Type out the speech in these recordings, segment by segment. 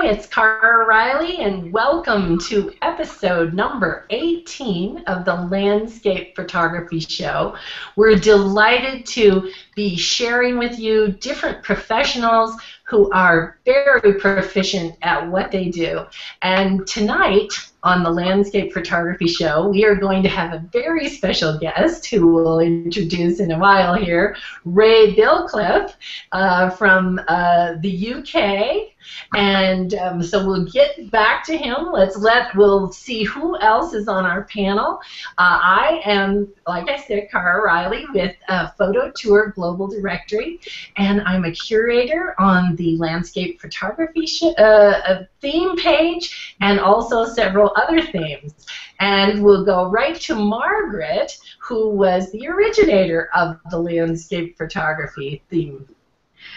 Hi, it's Cara Riley, and welcome to episode number 18 of the Landscape Photography Show. We're delighted to be sharing with you different professionals who are very proficient at what they do. And tonight, on the Landscape Photography Show, we are going to have a very special guest who we'll introduce in a while here, Ray Bilcliff uh, from uh, the UK. And um, so we'll get back to him. Let's let we'll see who else is on our panel. Uh, I am, like I said, Cara Riley with uh, Photo Tour Global Directory, and I'm a curator on the landscape photography uh, uh, theme page, and also several other themes. And we'll go right to Margaret, who was the originator of the landscape photography theme.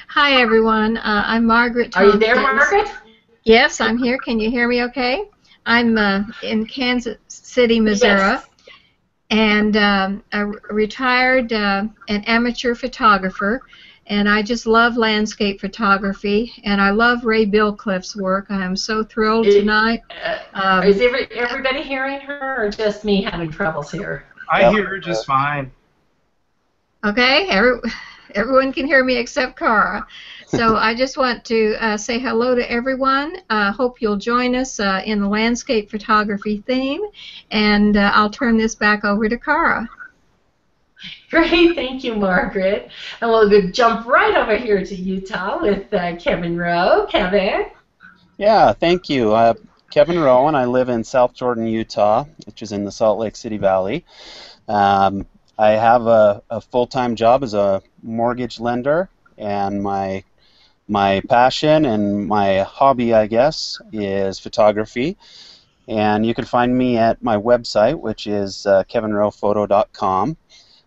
Hi, everyone. Uh, I'm Margaret. Are you there, Margaret? Yes, I'm here. Can you hear me okay? I'm uh, in Kansas City, Missouri. Yes. And um, a retired uh, an amateur photographer and I just love landscape photography, and I love Ray Bilcliff's work. I am so thrilled tonight. Uh, um, is every, everybody hearing her, or just me having troubles here? I hear her just fine. Okay, every, everyone can hear me except Cara. So I just want to uh, say hello to everyone. I uh, hope you'll join us uh, in the landscape photography theme, and uh, I'll turn this back over to Cara. Great, thank you, Margaret. And we'll jump right over here to Utah with uh, Kevin Rowe. Kevin? Yeah, thank you. Uh, Kevin Rowe, and I live in South Jordan, Utah, which is in the Salt Lake City Valley. Um, I have a, a full-time job as a mortgage lender, and my my passion and my hobby, I guess, is photography. And you can find me at my website, which is uh, kevinrowephoto.com.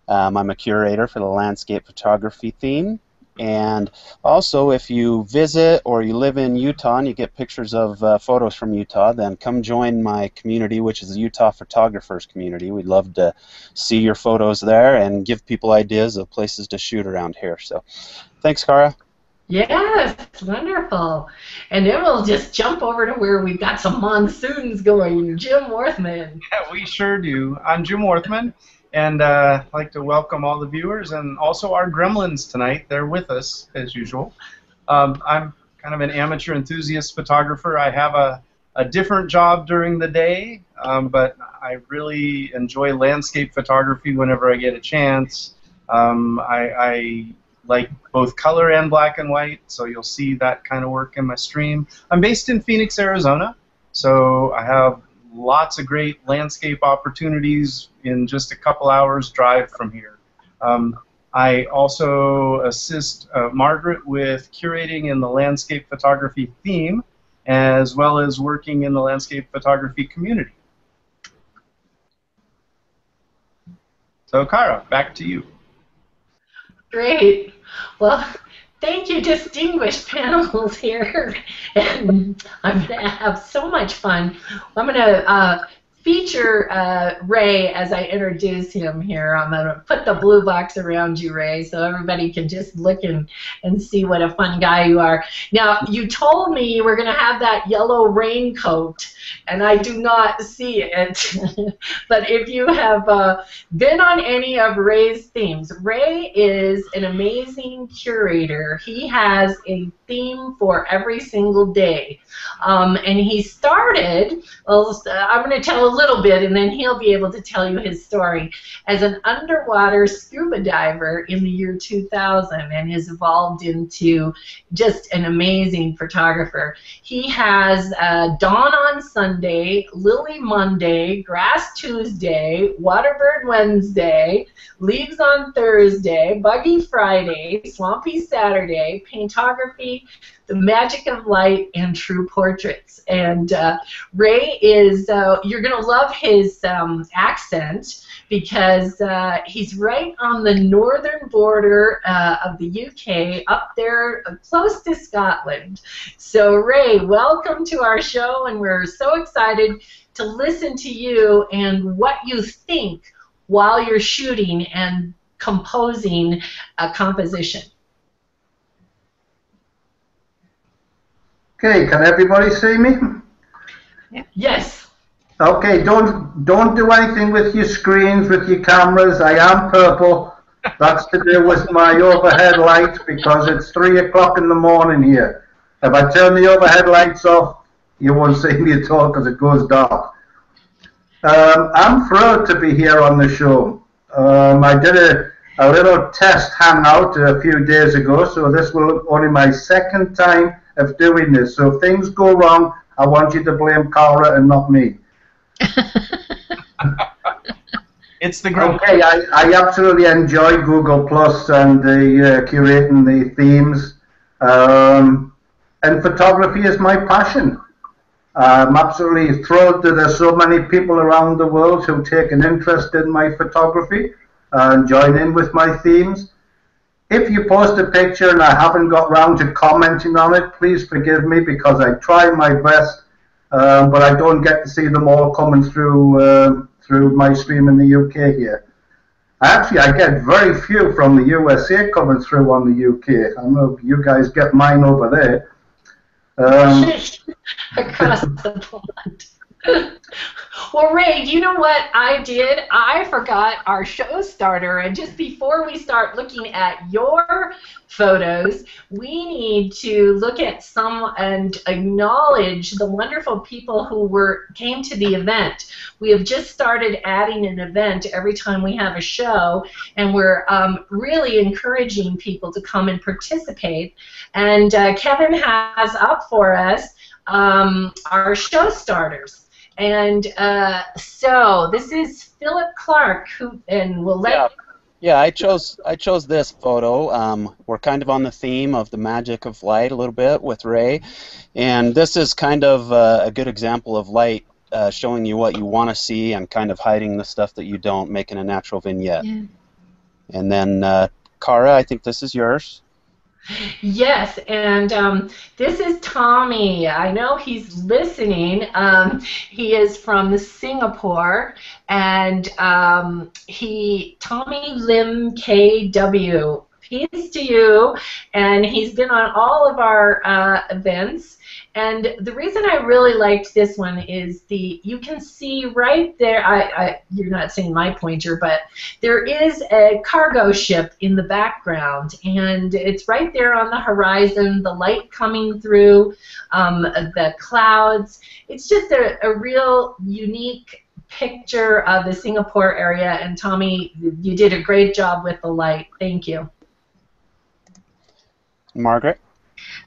Um, I'm a curator for the landscape photography theme. And also, if you visit or you live in Utah and you get pictures of uh, photos from Utah, then come join my community, which is the Utah Photographers Community. We'd love to see your photos there and give people ideas of places to shoot around here. So, thanks, Cara. Yes, wonderful. And then we'll just jump over to where we've got some monsoons going. Jim Worthman. Yeah, we sure do. I'm Jim Worthman. And uh, I'd like to welcome all the viewers and also our gremlins tonight. They're with us, as usual. Um, I'm kind of an amateur enthusiast photographer. I have a, a different job during the day, um, but I really enjoy landscape photography whenever I get a chance. Um, I, I like both color and black and white, so you'll see that kind of work in my stream. I'm based in Phoenix, Arizona, so I have lots of great landscape opportunities in just a couple hours drive from here. Um, I also assist uh, Margaret with curating in the landscape photography theme as well as working in the landscape photography community. So, Cara, back to you. Great. Well, thank you, distinguished panels here. and I'm going to have so much fun. I'm going to uh, feature uh, Ray as I introduce him here. I'm going to put the blue box around you, Ray, so everybody can just look and, and see what a fun guy you are. Now, you told me you were going to have that yellow raincoat, and I do not see it. but if you have uh, been on any of Ray's themes, Ray is an amazing curator. He has a theme for every single day. Um, and he started, well, I'm going to tell little bit and then he'll be able to tell you his story, as an underwater scuba diver in the year 2000 and has evolved into just an amazing photographer. He has uh, Dawn on Sunday, Lily Monday, Grass Tuesday, Waterbird Wednesday, Leaves on Thursday, Buggy Friday, Swampy Saturday, Paintography, The Magic of Light, and True Portraits. And uh, Ray is, uh, you're going to love his um, accent because uh, he's right on the northern border uh, of the UK, up there uh, close to Scotland. So, Ray, welcome to our show, and we're so excited to listen to you and what you think while you're shooting and composing a composition? Okay, can everybody see me? Yes. Okay, don't don't do anything with your screens, with your cameras. I am purple. That's to do with my overhead light because it's three o'clock in the morning here. If I turn the overhead lights off, you won't see me at all because it goes dark. Um, I'm thrilled to be here on the show. Um, I did a, a little test hangout a few days ago, so this will only my second time of doing this. So if things go wrong, I want you to blame Cara and not me. It's the group. Okay, I, I absolutely enjoy Google Plus and the uh, curating the themes. Um, and photography is my passion. I'm absolutely thrilled that there's so many people around the world who take an interest in my photography and join in with my themes. If you post a picture and I haven't got round to commenting on it, please forgive me because I try my best, um, but I don't get to see them all coming through uh, through my stream in the UK here. Actually, I get very few from the USA coming through on the UK. I know you guys get mine over there. Um, Across the pond. well, Ray, you know what I did? I forgot our show starter, and just before we start looking at your photos, we need to look at some and acknowledge the wonderful people who were came to the event. We have just started adding an event every time we have a show, and we're um, really encouraging people to come and participate. And uh, Kevin has up for us um, our show starters. And uh, so this is Philip Clark, who and we'll let. Yeah. Yeah, I chose I chose this photo. Um, we're kind of on the theme of the magic of light a little bit with Ray, and this is kind of uh, a good example of light uh, showing you what you want to see and kind of hiding the stuff that you don't, making a natural vignette. Yeah. And then uh, Cara, I think this is yours. Yes, and um, this is Tommy. I know he's listening. Um, he is from Singapore, and um, he Tommy Lim KW. Peace to you, and he's been on all of our uh, events. And the reason I really liked this one is the you can see right there. I, I you're not seeing my pointer, but there is a cargo ship in the background, and it's right there on the horizon. The light coming through, um, the clouds. It's just a, a real unique picture of the Singapore area. And Tommy, you did a great job with the light. Thank you. Margaret.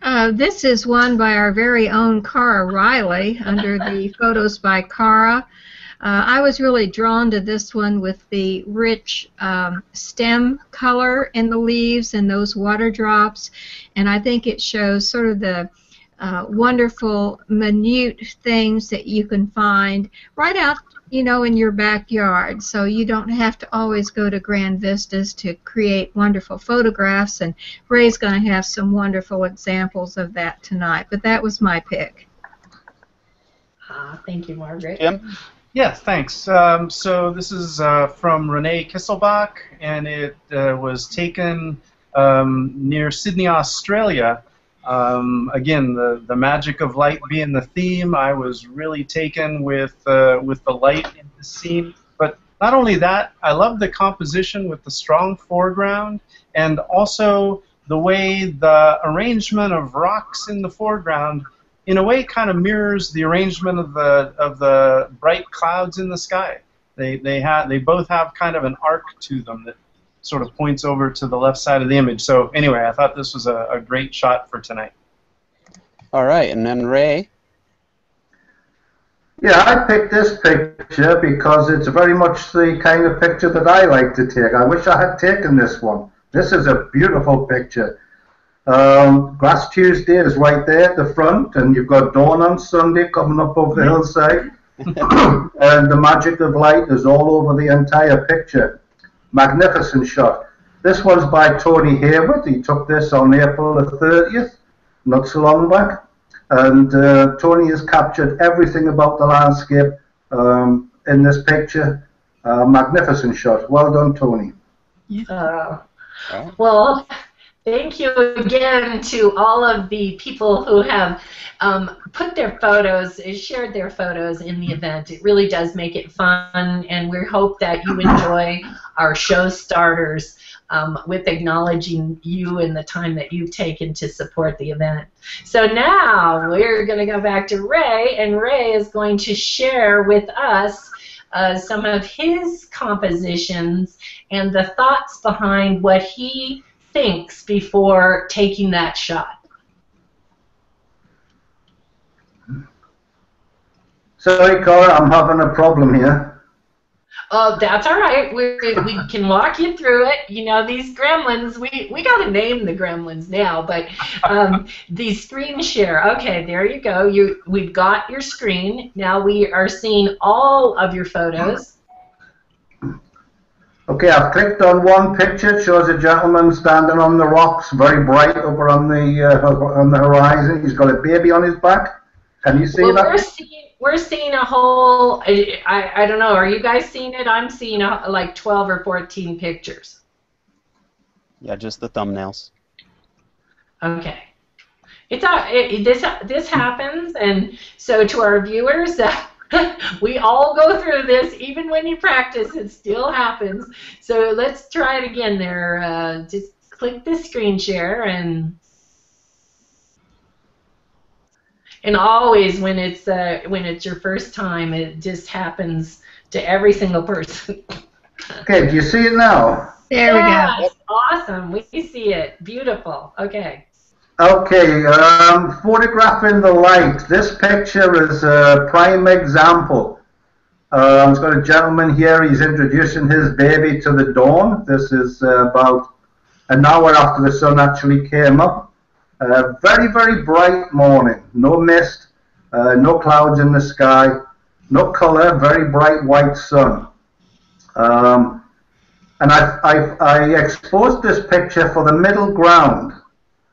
Uh, this is one by our very own Cara Riley under the Photos by Cara. Uh, I was really drawn to this one with the rich um, stem color in the leaves and those water drops, and I think it shows sort of the uh, wonderful, minute things that you can find right out, you know, in your backyard. So you don't have to always go to grand vistas to create wonderful photographs. And Ray's going to have some wonderful examples of that tonight. But that was my pick. Ah, thank you, Margaret. Jim. Yes, thanks. Um, so this is uh, from Renee Kisselbach, and it uh, was taken um, near Sydney, Australia. Um, again, the, the magic of light being the theme, I was really taken with uh, with the light in the scene. But not only that, I love the composition with the strong foreground, and also the way the arrangement of rocks in the foreground in a way kind of mirrors the arrangement of the of the bright clouds in the sky. They they have they both have kind of an arc to them that sort of points over to the left side of the image. So anyway, I thought this was a, a great shot for tonight. All right, and then Ray. Yeah, I picked this picture because it's very much the kind of picture that I like to take. I wish I had taken this one. This is a beautiful picture. Um, Grass Tuesday is right there at the front, and you've got dawn on Sunday coming up over the hillside. and the magic of light is all over the entire picture. Magnificent shot. This one's by Tony Hayward. He took this on April the 30th, not so long back. And uh, Tony has captured everything about the landscape um, in this picture. Uh, magnificent shot. Well done, Tony. Uh, well, Thank you again to all of the people who have um, put their photos, shared their photos in the event. It really does make it fun, and we hope that you enjoy our show starters um, with acknowledging you and the time that you've taken to support the event. So now we're going to go back to Ray, and Ray is going to share with us uh, some of his compositions and the thoughts behind what he thinks before taking that shot. Sorry, Cora, I'm having a problem here. Oh, that's all right. We, we can walk you through it. You know, these gremlins, we, we got to name the gremlins now, but um, the screen share. Okay, there you go. You We've got your screen. Now we are seeing all of your photos. Okay, I've clicked on one picture. It shows a gentleman standing on the rocks, very bright over on the uh, on the horizon. He's got a baby on his back. Can you see well, that? We're seeing, we're seeing a whole. I, I, I don't know. Are you guys seeing it? I'm seeing a, like 12 or 14 pictures. Yeah, just the thumbnails. Okay. It's a, it, this this happens, and so to our viewers, uh, we all go through this. Even when you practice, it still happens. So let's try it again. There, uh, just click the screen share and and always when it's uh, when it's your first time, it just happens to every single person. okay, do you see it now? There yes, we go. Awesome. We see it. Beautiful. Okay. Okay, um, photographing the light. This picture is a prime example. Uh, I've got a gentleman here, he's introducing his baby to the dawn. This is uh, about an hour after the sun actually came up. Uh, very, very bright morning. No mist, uh, no clouds in the sky, no color, very bright white sun. Um, and I, I, I exposed this picture for the middle ground.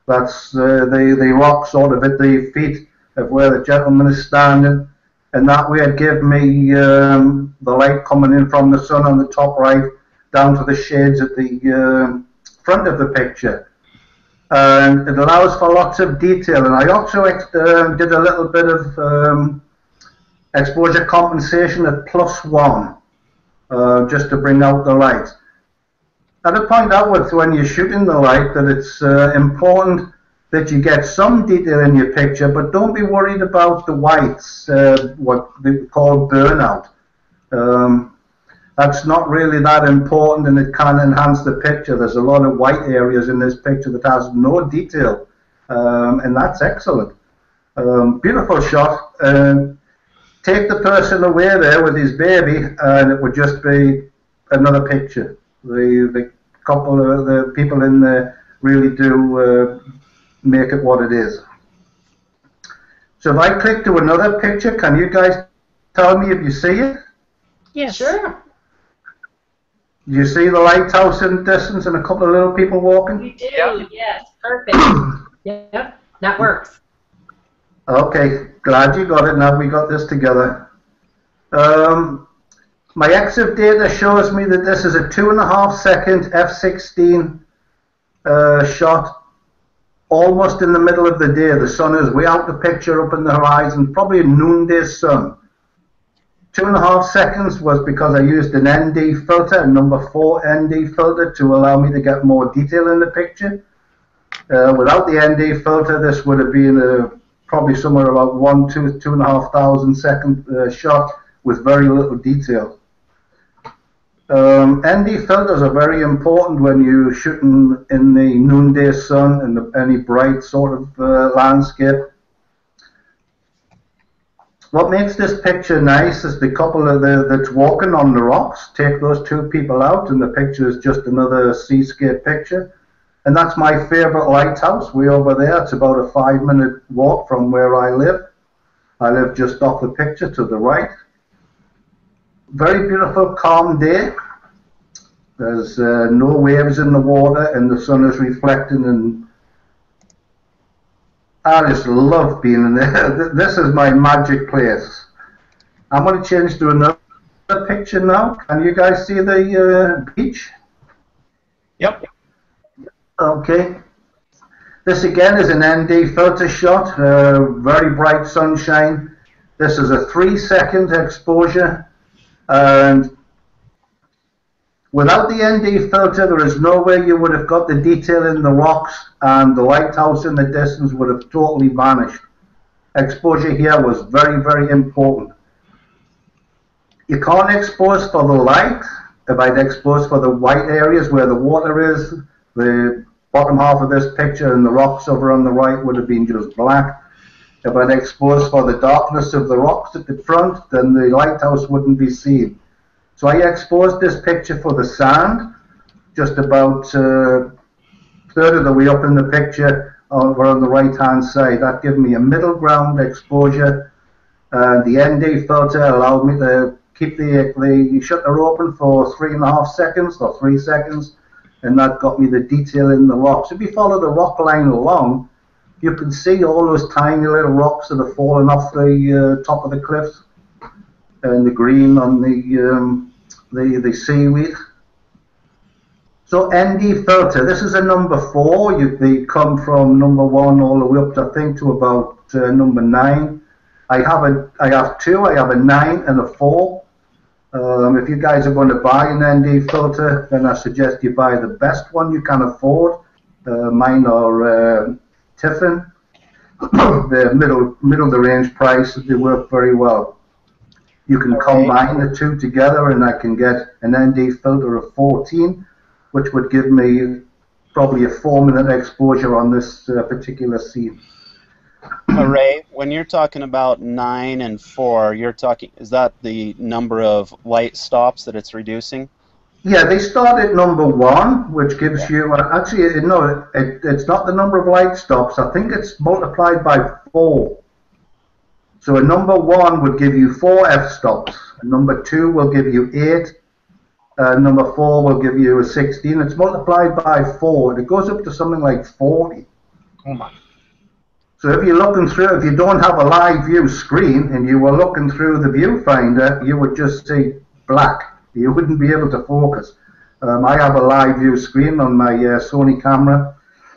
That's uh, the, the rock sort of at the feet of where the gentleman is standing. And that way it gave me um, the light coming in from the sun on the top right down to the shades at the uh, front of the picture. And it allows for lots of detail. And I also uh, did a little bit of um, exposure compensation at plus one, uh, just to bring out the light. And I point out with when you're shooting the light that it's uh, important that you get some detail in your picture, but don't be worried about the whites, uh, what they call burnout. Um, that's not really that important and it can enhance the picture. There's a lot of white areas in this picture that has no detail, um, and that's excellent. Um, beautiful shot. Um, take the person away there with his baby, and it would just be another picture. The, the couple of the people in there really do uh, make it what it is. So if I click to another picture, can you guys tell me if you see it? Yes. Sure. You see the lighthouse in the distance and a couple of little people walking? We do. Yep. Yes. Perfect. yep. That works. Okay, glad you got it. Now we got this together. Um, my EXIF data shows me that this is a two and a half second F16 uh, shot almost in the middle of the day. The sun is way out the picture up in the horizon, probably noonday sun. Two and a half seconds was because I used an ND filter, a number four ND filter, to allow me to get more detail in the picture. Uh, without the ND filter, this would have been a, probably somewhere about one, two, two and a half thousand second uh, shot with very little detail. Um, ND filters are very important when you're shooting in the noonday sun and any bright sort of uh, landscape. What makes this picture nice is the couple of the, that's walking on the rocks. Take those two people out, and the picture is just another seascape picture. And that's my favorite lighthouse, way over there. It's about a five minute walk from where I live. I live just off the picture to the right. Very beautiful, calm day. There's uh, no waves in the water, and the sun is reflecting. And I just love being in there. This is my magic place. I'm going to change to another picture now. Can you guys see the uh, beach? Yep. Okay. This again is an ND filter shot, uh, very bright sunshine. This is a three second exposure and without the ND filter there is no way you would have got the detail in the rocks and the lighthouse in the distance would have totally vanished. Exposure here was very very important. You can't expose for the light, if I'd expose for the white areas where the water is, the bottom half of this picture and the rocks over on the right would have been just black. If I'd exposed for the darkness of the rocks at the front, then the lighthouse wouldn't be seen. So I exposed this picture for the sand, just about a uh, third of the way up in the picture over on the right hand side. That gave me a middle ground exposure. And the ND filter allowed me to keep the, the shutter open for three and a half seconds or three seconds and that got me the detail in the rocks. If you follow the rock line along, you can see all those tiny little rocks that are falling off the uh, top of the cliffs and the green on the, um, the, the seaweed. So ND filter, this is a number four. You, they come from number one all the way up, to, I think, to about uh, number nine. I have a, I have two. I have a nine and a four. Um, if you guys are going to buy an ND filter, then I suggest you buy the best one you can afford. Uh, mine are uh, Tiffen. the middle middle of the range price. They work very well. You can combine the two together, and I can get an ND filter of 14, which would give me probably a four-minute exposure on this uh, particular scene. Ray, when you're talking about nine and four, you're talking is that the number of light stops that it's reducing? Yeah, they start at number one, which gives yeah. you actually no, it, it's not the number of light stops. I think it's multiplied by four. So a number one would give you four f stops. A number two will give you eight. Uh, number four will give you a 16. It's multiplied by four. It goes up to something like 40. Oh my. So if you're looking through, if you don't have a live view screen and you were looking through the viewfinder, you would just see black. You wouldn't be able to focus. Um, I have a live view screen on my uh, Sony camera,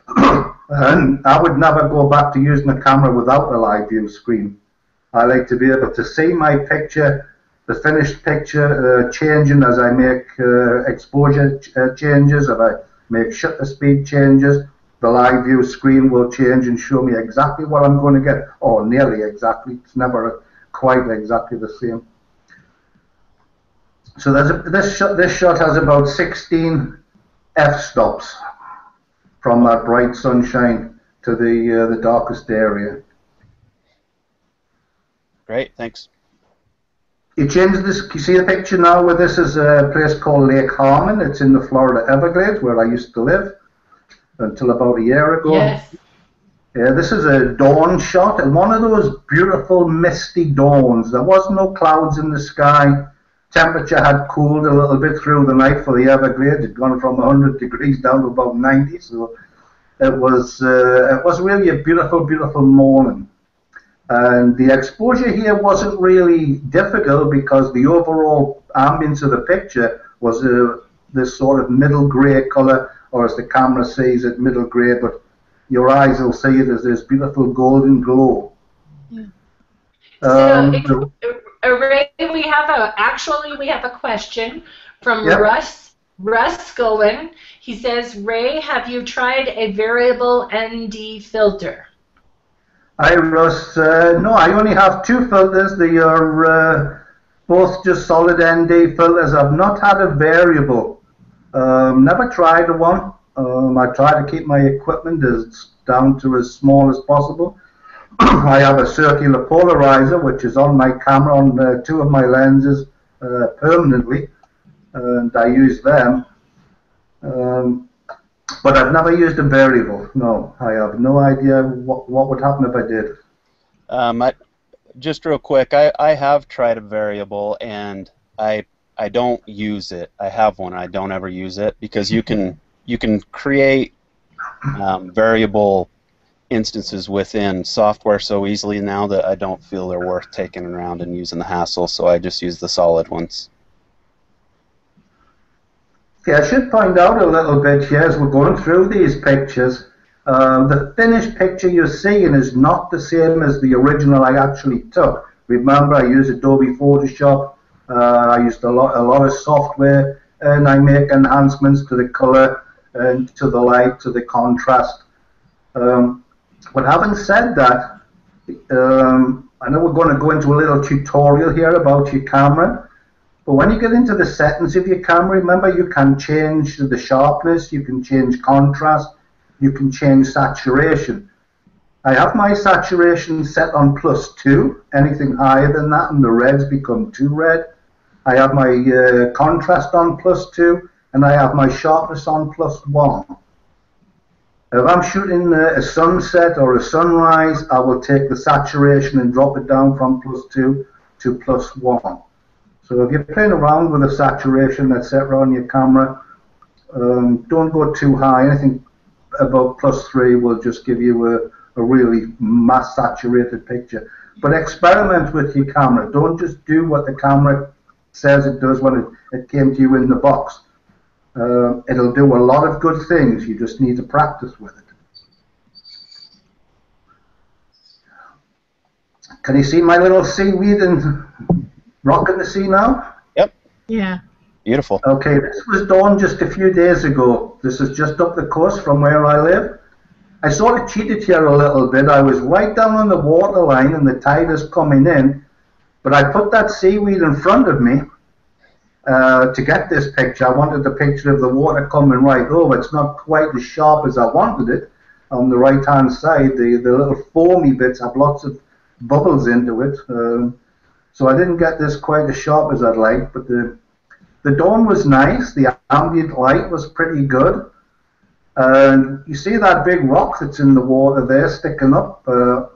and I would never go back to using a camera without a live view screen. I like to be able to see my picture, the finished picture uh, changing as I make uh, exposure ch uh, changes, if I make shutter speed changes, the live view screen will change and show me exactly what I'm going to get, or nearly exactly. It's never quite exactly the same. So there's a, this shot. This shot has about 16 f-stops from that bright sunshine to the uh, the darkest area. Great, thanks. You change this. You see the picture now where this is a place called Lake Harmon. It's in the Florida Everglades where I used to live until about a year ago. Yes. Yeah, this is a dawn shot, and one of those beautiful misty dawns. There was no clouds in the sky. Temperature had cooled a little bit through the night for the Everglades. It had gone from 100 degrees down to about 90, so it was uh, it was really a beautiful, beautiful morning. And the exposure here wasn't really difficult because the overall ambience of the picture was uh, this sort of middle grey colour or as the camera sees it, middle grey, but your eyes will see it as this beautiful golden glow. Yeah. Um, so, Ray, we have a actually we have a question from yep. Russ Russ Goen. He says, Ray, have you tried a variable ND filter? Hi, Russ. Uh, no, I only have two filters. They are uh, both just solid ND filters. I've not had a variable. Um, never tried one. Um, I try to keep my equipment as down to as small as possible. I have a circular polarizer which is on my camera on uh, two of my lenses uh, permanently, and I use them. Um, but I've never used a variable. No, I have no idea what, what would happen if I did. Um, I, just real quick, I, I have tried a variable and I I don't use it. I have one. I don't ever use it because you can you can create um, variable instances within software so easily now that I don't feel they're worth taking around and using the hassle. So I just use the solid ones. Yeah, I should point out a little bit here as we're going through these pictures. Uh, the finished picture you're seeing is not the same as the original I actually took. Remember, I use Adobe Photoshop. Uh, I used a lot, a lot of software, and I make enhancements to the color and to the light, to the contrast. Um, but having said that, um, I know we're going to go into a little tutorial here about your camera. But when you get into the settings of your camera, remember you can change the sharpness, you can change contrast, you can change saturation. I have my saturation set on plus 2. Anything higher than that and the reds become too red. I have my uh, contrast on plus 2 and I have my sharpness on plus 1. If I'm shooting a sunset or a sunrise, I will take the saturation and drop it down from plus 2 to plus 1. So if you're playing around with the saturation, etc. on your camera, um, don't go too high. Anything above plus three will just give you a, a really mass saturated picture. But experiment with your camera. Don't just do what the camera says it does when it, it came to you in the box. Uh, it'll do a lot of good things. You just need to practice with it. Can you see my little seaweed and rock in the sea now? Yep. Yeah. Beautiful. Okay, this was done just a few days ago. This is just up the coast from where I live. I sort of cheated here a little bit. I was right down on the water line and the tide is coming in, but I put that seaweed in front of me uh, to get this picture. I wanted the picture of the water coming right over. It's not quite as sharp as I wanted it. On the right hand side, the, the little foamy bits have lots of bubbles into it. Um, so I didn't get this quite as sharp as I'd like, but the the dawn was nice. The ambient light was pretty good. And you see that big rock that's in the water there sticking up? Uh,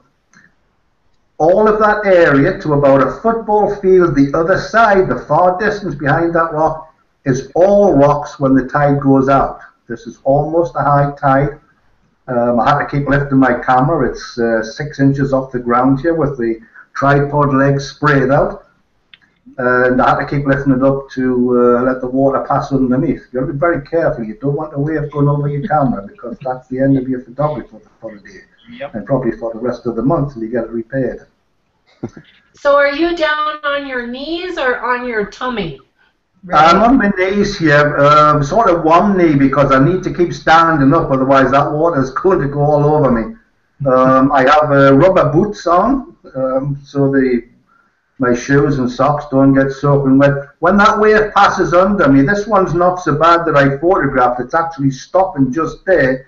all of that area to about a football field, the other side, the far distance behind that rock, is all rocks when the tide goes out. This is almost a high tide. Um, I had to keep lifting my camera. It's uh, six inches off the ground here with the tripod legs sprayed out. And I had to keep lifting it up to uh, let the water pass underneath. You have to be very careful. You don't want the wave going over your camera because that's the end of your photography for the day. Yep. And probably for the rest of the month till you get it repaired. So are you down on your knees or on your tummy? I'm on my knees here, um, sort of one knee because I need to keep standing up, otherwise that water is going to go all over me. Um, I have uh, rubber boots on, um, so the my shoes and socks don't get soaking wet. When that wave passes under me, this one's not so bad that I photographed. It's actually stopping just there,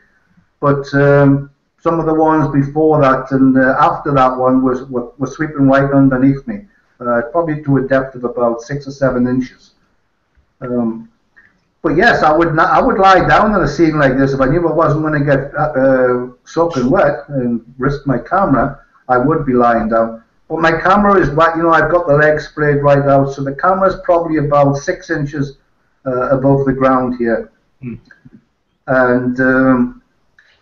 but um, some of the ones before that and uh, after that one was were, were sweeping right underneath me, uh, probably to a depth of about six or seven inches. Um, but yes, I would not, I would lie down on a scene like this if I knew I wasn't going to get uh, soaking wet and risk my camera. I would be lying down. But my camera is wet. You know, I've got the legs sprayed right out, so the camera is probably about six inches uh, above the ground here. Hmm. And um,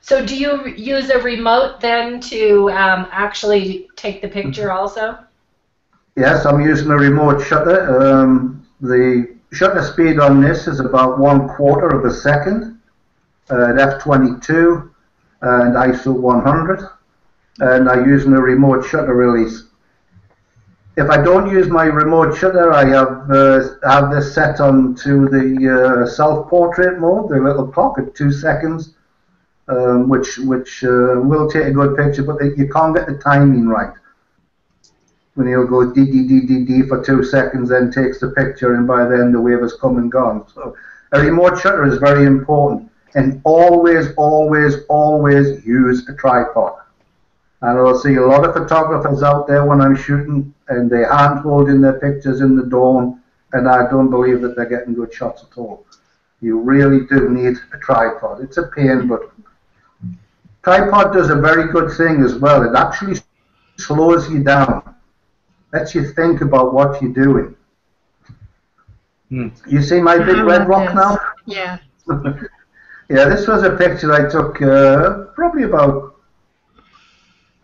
So do you use a remote then to um, actually take the picture also? yes, I'm using a remote shutter. Um, the shutter speed on this is about one quarter of a second uh, at f22 and ISO 100. And I'm using a remote shutter release. If I don't use my remote shutter, I have uh, have this set on to the uh, self-portrait mode, the little clock at two seconds, um, which which uh, will take a good picture, but you can't get the timing right. When he'll go d d d d d for two seconds, then takes the picture, and by then the wave has come and gone. So a remote shutter is very important, and always, always, always use a tripod. And I'll see a lot of photographers out there when I'm shooting, and they hand holding their pictures in the dawn, and I don't believe that they're getting good shots at all. You really do need a tripod. It's a pain, but tripod does a very good thing as well. It actually slows you down, lets you think about what you're doing. Hmm. You see my big I red rock this. now? Yeah. yeah, this was a picture I took uh, probably about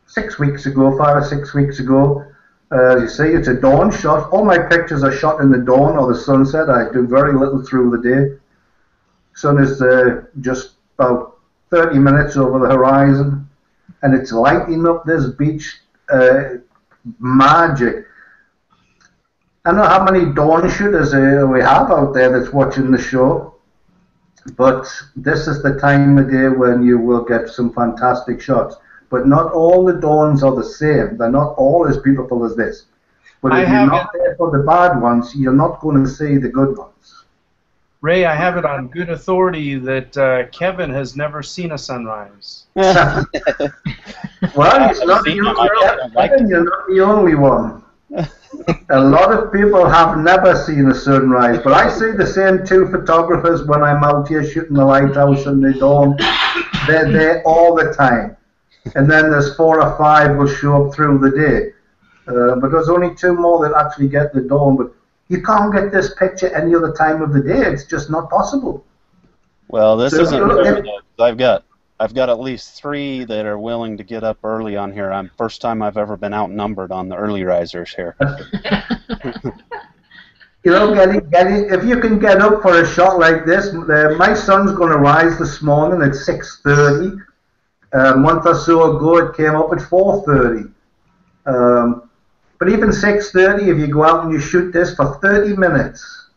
six weeks ago, five or six weeks ago. Uh, as you see, it's a dawn shot. All my pictures are shot in the dawn or the sunset. I do very little through the day. Sun is uh, just about 30 minutes over the horizon, and it's lighting up this beach. Uh, magic. I don't know how many dawn shooters uh, we have out there that's watching the show, but this is the time of day when you will get some fantastic shots. But not all the dawns are the same. They're not all as beautiful as this. But I if you're not there for the bad ones, you're not going to see the good ones. Ray, I have it on good authority that uh, Kevin has never seen a sunrise. Well, it's not seen you, them. I don't like Kevin, you're not the only one. a lot of people have never seen a sunrise, but I see the same two photographers when I'm out here shooting the lighthouse and the dawn. They're there all the time. And then there's four or five will show up through the day. Uh, but there's only two more that actually get the dawn. But you can't get this picture any other time of the day. It's just not possible. Well, this So, isn't I've got I've got at least three that are willing to get up early on here. I'm first time I've ever been outnumbered on the early risers here. You know, getting, getting, if you can get up for a shot like this, uh, my sun's going to rise this morning at 6.30. A month or so ago, it came up at 4.30. Um, but even 6.30, if you go out and you shoot this for 30 minutes,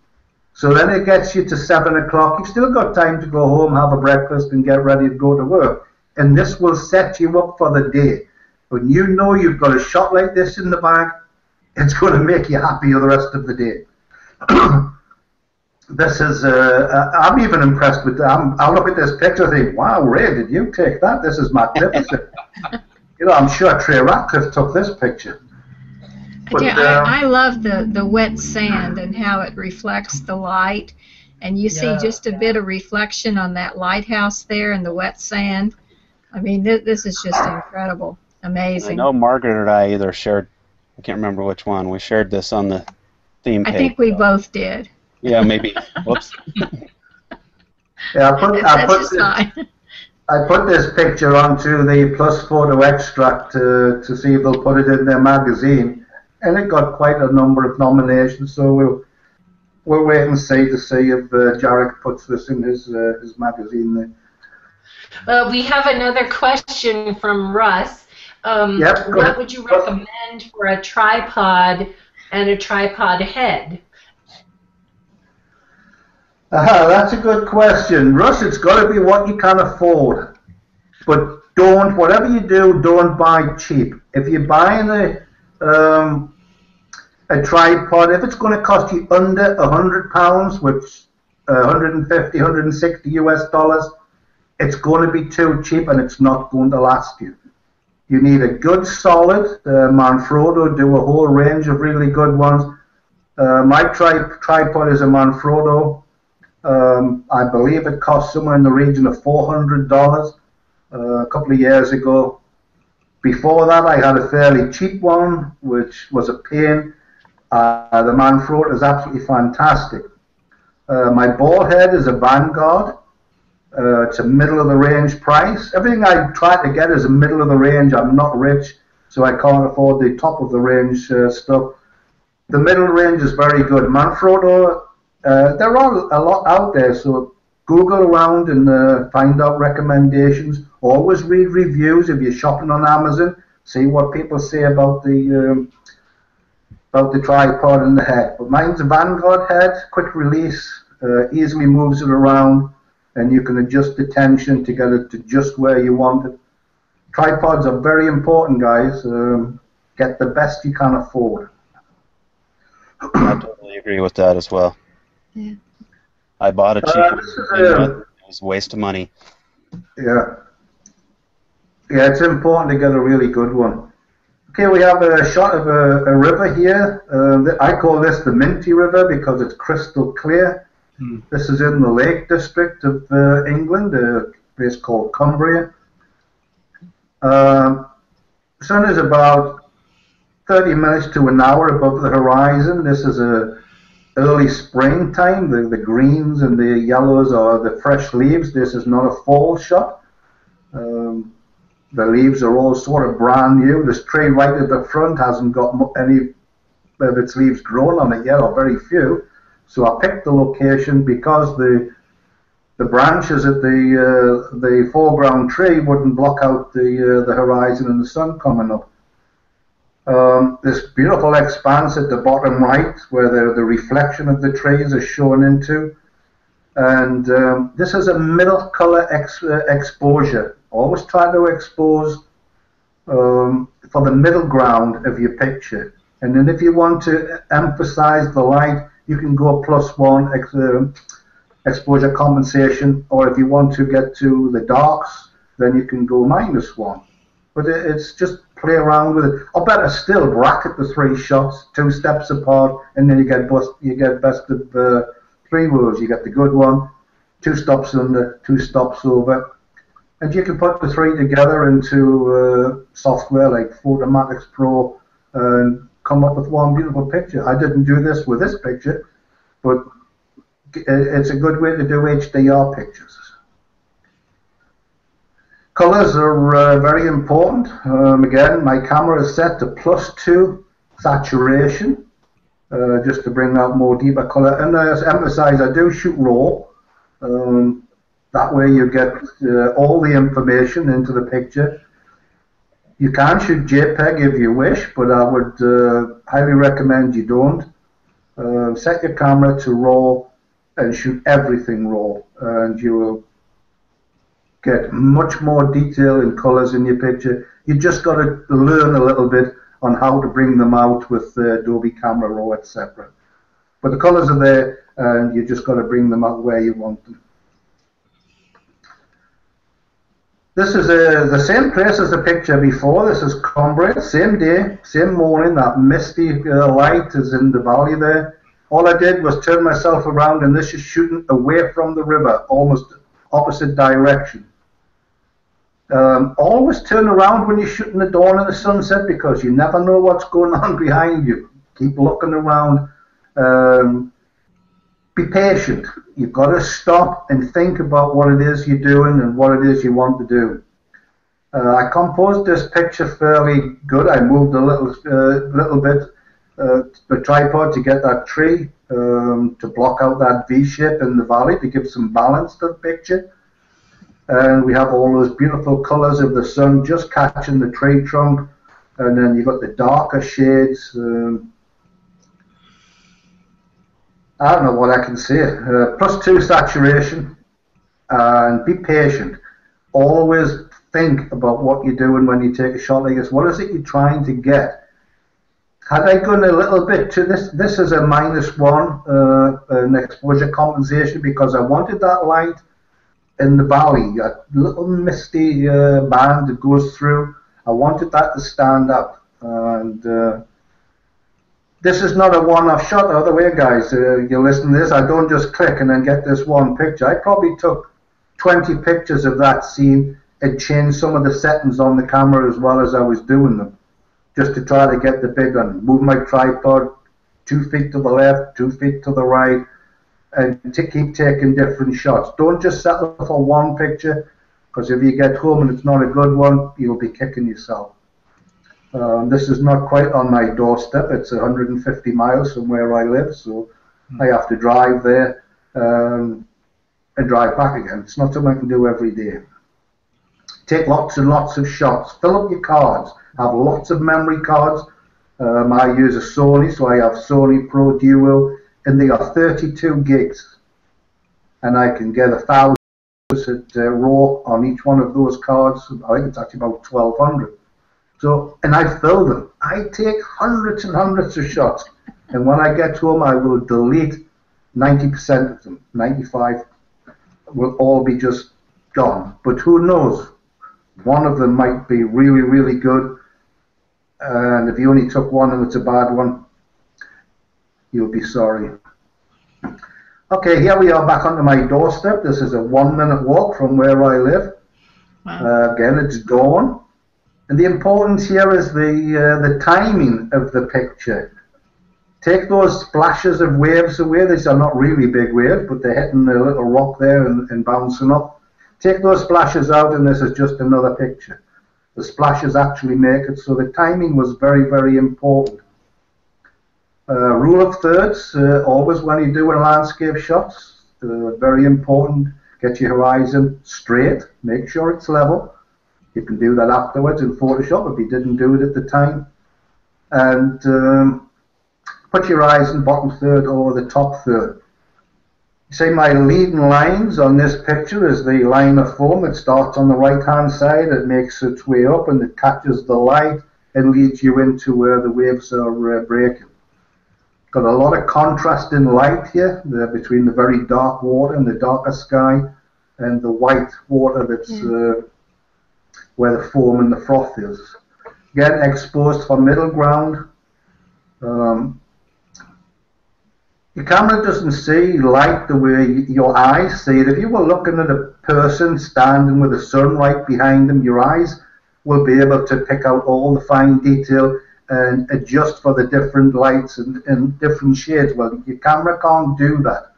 so then it gets you to 7 o'clock. You've still got time to go home, have a breakfast, and get ready to go to work. And this will set you up for the day. When you know you've got a shot like this in the bag, it's going to make you happy the rest of the day. this is, uh, uh, I'm even impressed with, I'm, I look at this picture and think, wow, Ray, did you take that? This is magnificent. you know, I'm sure Trey Ratcliffe took this picture. But, Yeah, uh, I, I love the, the wet sand and how it reflects the light. And you see Yeah. just a bit of reflection on that lighthouse there in the wet sand. I mean, this, this is just incredible. Amazing. I know Margaret and I either shared I can't remember which one. We shared this on the theme page. I think we both did. Yeah, maybe. Whoops. Yeah, I put, I put, this. I put this picture onto the Plus Photo Extract to, to see if they'll put it in their magazine, and it got quite a number of nominations. So we'll we'll wait and see to see if uh, Jarek puts this in his uh, his magazine. There. Well, we have another question from Russ. Um, Yep, what ahead. would you recommend for a tripod and a tripod head? Aha, that's a good question, Russ. It's got to be what you can afford, but don't whatever you do, don't buy cheap. If you're buying a um, a tripod, if it's going to cost you under a hundred pounds, which uh, 150, 160 US dollars, it's going to be too cheap and it's not going to last you. You need a good solid. Uh, Manfrotto do a whole range of really good ones. Uh, my tri- tripod is a Manfrotto. Um, I believe it cost somewhere in the region of $400 uh, a couple of years ago. Before that, I had a fairly cheap one, which was a pain. Uh, the Manfrotto is absolutely fantastic. Uh, my ball head is a Vanguard. Uh, it's a middle of the range price. Everything I try to get is a middle of the range. I'm not rich, so I can't afford the top of the range uh, stuff. The middle range is very good. Manfrotto, uh, there are a lot out there, so Google around and uh, find out recommendations. Always read reviews if you're shopping on Amazon. See what people say about the um, about the tripod and the head. But mine's a Vanguard head, quick release, uh, easily moves it around, and you can adjust the tension to get it to just where you want it. Tripods are very important, guys. Um, get the best you can afford. I totally agree with that as well. Yeah. I bought a cheap Uh, one. is and a- It was a waste of money. Yeah. Yeah, it's important to get a really good one. Okay, we have a shot of a, a river here. Uh, I call this the Minty River because it's crystal clear. Hmm. This is in the Lake District of uh, England, a place called Cumbria. Um, sun is about 30 minutes to an hour above the horizon. This is a early springtime. The, the greens and the yellows are the fresh leaves. This is not a fall shot. Um, the leaves are all sort of brand new. This tree right at the front hasn't got any of its leaves grown on it yet, or very few. So I picked the location because the the branches at the uh, the foreground tree wouldn't block out the uh, the horizon and the sun coming up. Um, this beautiful expanse at the bottom right, where the, the reflection of the trees is shown into, and um, this is a middle color ex, uh, exposure. Always try to expose um, for the middle ground of your picture. And then if you want to emphasize the light, you can go plus one ex, uh, exposure compensation, or if you want to get to the darks, then you can go minus one. But it, it's just play around with it. Or better still, bracket the three shots, two steps apart, and then you get bust, you get best of uh, three worlds. You get the good one, two stops under, two stops over, and you can put the three together into uh, software like Photomatix Pro and come up with one beautiful picture. I didn't do this with this picture, but it's a good way to do HDR pictures. Colors are uh, very important. Um, again, my camera is set to plus two saturation, uh, just to bring out more deeper color. And as emphasize, I do shoot raw. Um, that way you get uh, all the information into the picture. You can shoot JPEG if you wish, but I would uh, highly recommend you don't. Uh, set your camera to RAW and shoot everything RAW, and you will get much more detail in colors in your picture. You just got to learn a little bit on how to bring them out with uh, Adobe Camera Raw, etc. But the colors are there, and you just got to bring them out where you want them. This is uh, the same place as the picture before. This is Combray, same day, same morning. That misty uh, light is in the valley there. All I did was turn myself around, and this is shooting away from the river, almost opposite direction. Um, always turn around when you're shooting the dawn and the sunset because you never know what's going on behind you. Keep looking around. Um, be patient. You've got to stop and think about what it is you're doing and what it is you want to do. Uh, I composed this picture fairly good. I moved a little, uh, little bit uh, the tripod to get that tree um, to block out that V shape in the valley to give some balance to the picture. And we have all those beautiful colors of the sun just catching the tree trunk, and then you've got the darker shades. Um, I don't know what I can say. Uh, plus two saturation and be patient. Always think about what you're doing when you take a shot like this. What is it you're trying to get? Had I gone a little bit to this, this is a minus one, uh, an exposure compensation because I wanted that light in the valley, a little misty uh, band that goes through. I wanted that to stand up. And uh, this is not a one-off shot. The other way, guys, uh, you listen to this. I don't just click and then get this one picture. I probably took 20 pictures of that scene and changed some of the settings on the camera as well as I was doing them, just to try to get the big one. Move my tripod two feet to the left, two feet to the right, and to keep taking different shots. Don't just settle for one picture, because if you get home and it's not a good one, you'll be kicking yourself. Um, this is not quite on my doorstep. It's 150 miles from where I live, so I have to drive there um, and drive back again. It's not something I can do every day. Take lots and lots of shots. Fill up your cards. Have lots of memory cards. Um, I use a Sony, so I have Sony Pro Duo, and they are 32 gigs, and I can get a thousand at uh, RAW on each one of those cards. I think it's actually about 1,200. So, and I fill them. I take hundreds and hundreds of shots, and when I get to them, I will delete 90% of them. 95 will all be just gone. But who knows? One of them might be really, really good, and if you only took one and it's a bad one, you'll be sorry. Okay, here we are back onto my doorstep. This is a one-minute walk from where I live. Wow. Uh, again, it's dawn. And the importance here is the, uh, the timing of the picture. Take those splashes of waves away. These are not really big waves, but they're hitting a little rock there and, and bouncing up. Take those splashes out, and this is just another picture. The splashes actually make it, so the timing was very, very important. Uh, rule of thirds, uh, always when you're doing landscape shots, uh, very important. Get your horizon straight. Make sure it's level. You can do that afterwards in Photoshop if you didn't do it at the time. And um, put your eyes in the bottom third or the top third. You see my leading lines on this picture is the line of foam. It starts on the right hand side, it makes its way up and it catches the light and leads you into where the waves are uh, breaking. Got a lot of contrast in light here between the very dark water and the darker sky and the white water that's yeah. uh, where the foam and the froth is. Again, exposed for middle ground. Um, your camera doesn't see light the way your eyes see it. If you were looking at a person standing with the sun right behind them, your eyes will be able to pick out all the fine detail and adjust for the different lights and, and different shades. Well, your camera can't do that.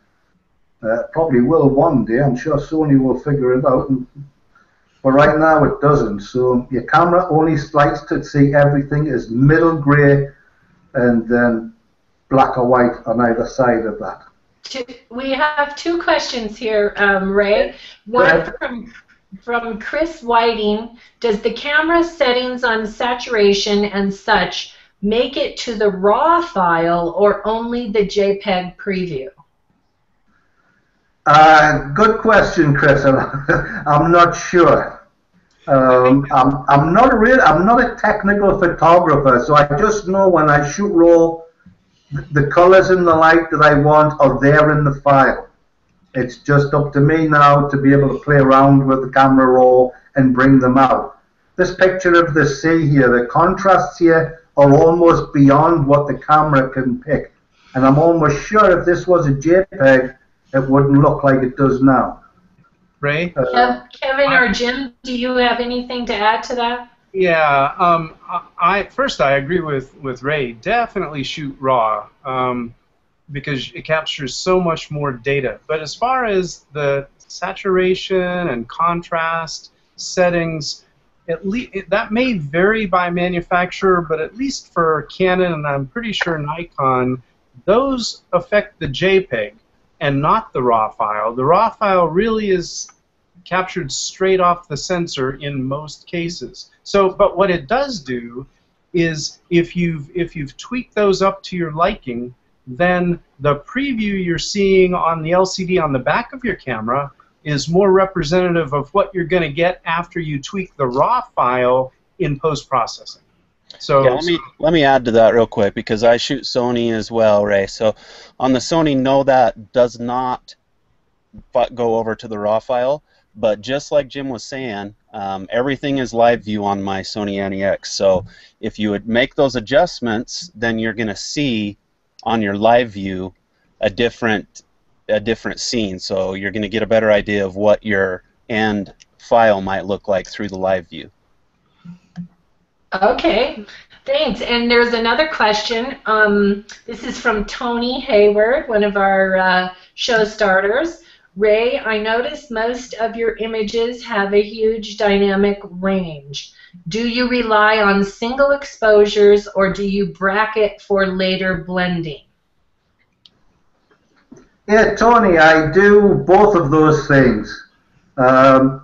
Uh, probably will one day. I'm sure Sony will figure it out. And, but right now it doesn't. So your camera only likes to see everything as middle grey and then black or white on either side of that. We have two questions here, um, Ray. One from from Chris Whiting. Does the camera settings on saturation and such make it to the RAW file or only the JPEG preview? Uh, good question, Chris. I'm not sure. Um, I'm, I'm not real, I'm not a technical photographer, so I just know when I shoot raw the colors and the light that I want are there in the file. It's just up to me now to be able to play around with the camera raw and bring them out. This picture of the sea here, the contrasts here are almost beyond what the camera can pick. And I'm almost sure if this was a JPEG, it wouldn't look like it does now. Ray? Uh, Kevin or Jim, do you have anything to add to that? Yeah, um, I first I agree with with Ray. Definitely shoot raw um, because it captures so much more data. But as far as the saturation and contrast settings, at least that may vary by manufacturer, but at least for Canon and I'm pretty sure Nikon, those affect the JPEG and not the RAW file. The RAW file really is captured straight off the sensor in most cases. So, but what it does do is if you've if you've tweaked those up to your liking, then the preview you're seeing on the LCD on the back of your camera is more representative of what you're going to get after you tweak the raw file in post processing. So yeah, let me let me add to that real quick because I shoot Sony as well, Ray. So on the Sony, no, that does not go over to the raw file. But just like Jim was saying, um, everything is live view on my Sony NEX. So if you would make those adjustments, then you're going to see on your live view a different a different scene. So you're going to get a better idea of what your end file might look like through the live view. Okay, thanks. And there's another question. Um, this is from Tony Hayward, one of our uh, show starters. Ray, I noticed most of your images have a huge dynamic range. Do you rely on single exposures or do you bracket for later blending? Yeah, Tony, I do both of those things. Um,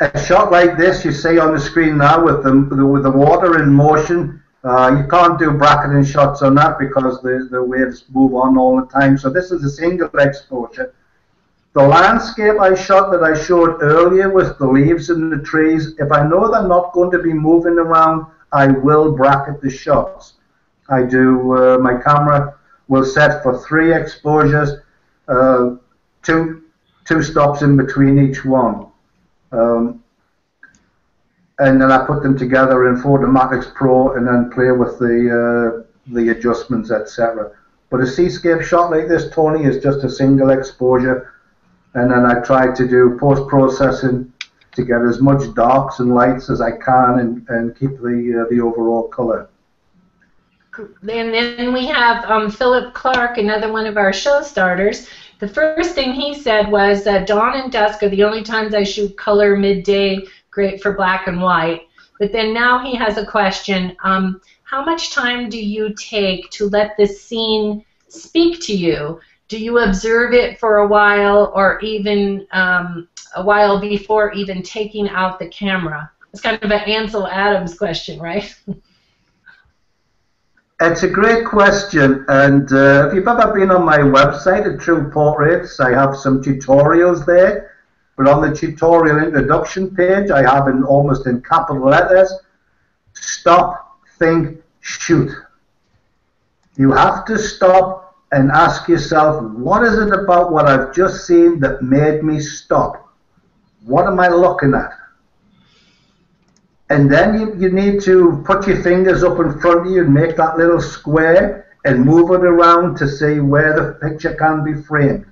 a shot like this you see on the screen now with the, with the water in motion, uh, you can't do bracketing shots on that because the, the waves move on all the time. So this is a single exposure. The landscape I shot that I showed earlier with the leaves and the trees, if I know they're not going to be moving around, I will bracket the shots. I do, uh, my camera will set for three exposures, uh, two, two stops in between each one. Um, and then I put them together in Photomatix Pro and then play with the, uh, the adjustments, etc. But a seascape shot like this, Tony, is just a single exposure and then I try to do post processing to get as much darks and lights as I can and, and keep the uh, the overall color. And then we have um, Philip Clark, another one of our show starters. The first thing he said was that dawn and dusk are the only times I shoot color midday, great for black and white. But then now he has a question. Um, how much time do you take to let the scene speak to you? do you observe it for a while or even um, a while before even taking out the camera? It's kind of an Ansel Adams question, right? It's a great question, and uh, if you've ever been on my website at True Portraits, I have some tutorials there. But on the tutorial introduction page, I have in almost in capital letters, stop, think, shoot. You have to stop and ask yourself, what is it about what I've just seen that made me stop? What am I looking at? And then you, you need to put your fingers up in front of you and make that little square and move it around to see where the picture can be framed.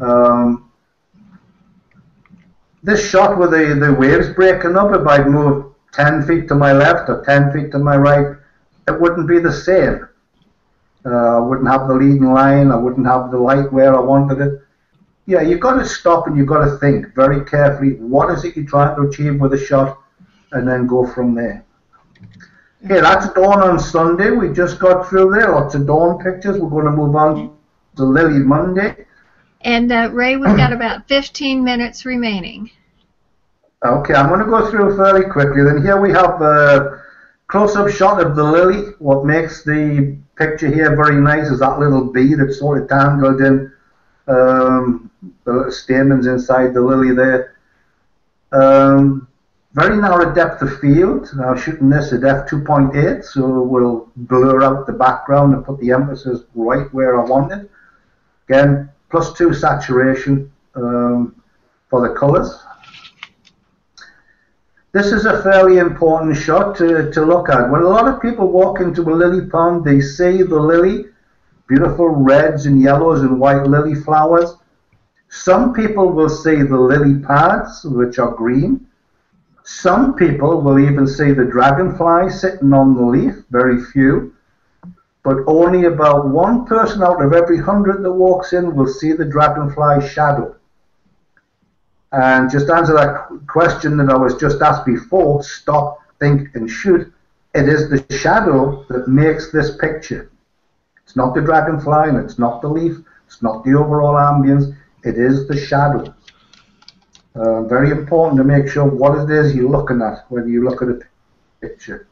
Um, this shot with the, the waves breaking up, if I move 10 feet to my left or 10 feet to my right, it wouldn't be the same. Uh, I wouldn't have the leading line, I wouldn't have the light where I wanted it. Yeah, you've got to stop and you've got to think very carefully what is it you're trying to achieve with a shot and then go from there. Okay, that's dawn on Sunday. We just got through there. Lots of dawn pictures. We're going to move on to Lily Monday. And uh, Ray, we've got about 15 minutes remaining. Okay, I'm going to go through fairly quickly. Then here we have a close-up shot of the lily. What makes the picture here very nice is that little bee that's sort of tangled in um, the stamens inside the lily there. Um, very narrow depth of field. Now shooting this at f2.8, so we'll blur out the background and put the emphasis right where I want it. Again, plus two saturation um, for the colors. This is a fairly important shot to, to look at. When a lot of people walk into a lily pond, they see the lily, beautiful reds and yellows and white lily flowers. Some people will see the lily pads, which are green. Some people will even see the dragonfly sitting on the leaf, very few. But only about one person out of every hundred that walks in will see the dragonfly shadow. And just answer that question that I was just asked before stop, think, and shoot. It is the shadow that makes this picture. It's not the dragonfly and it's not the leaf, it's not the overall ambience, it is the shadow. Uh, very important to make sure what it is you're looking at when you look at a picture.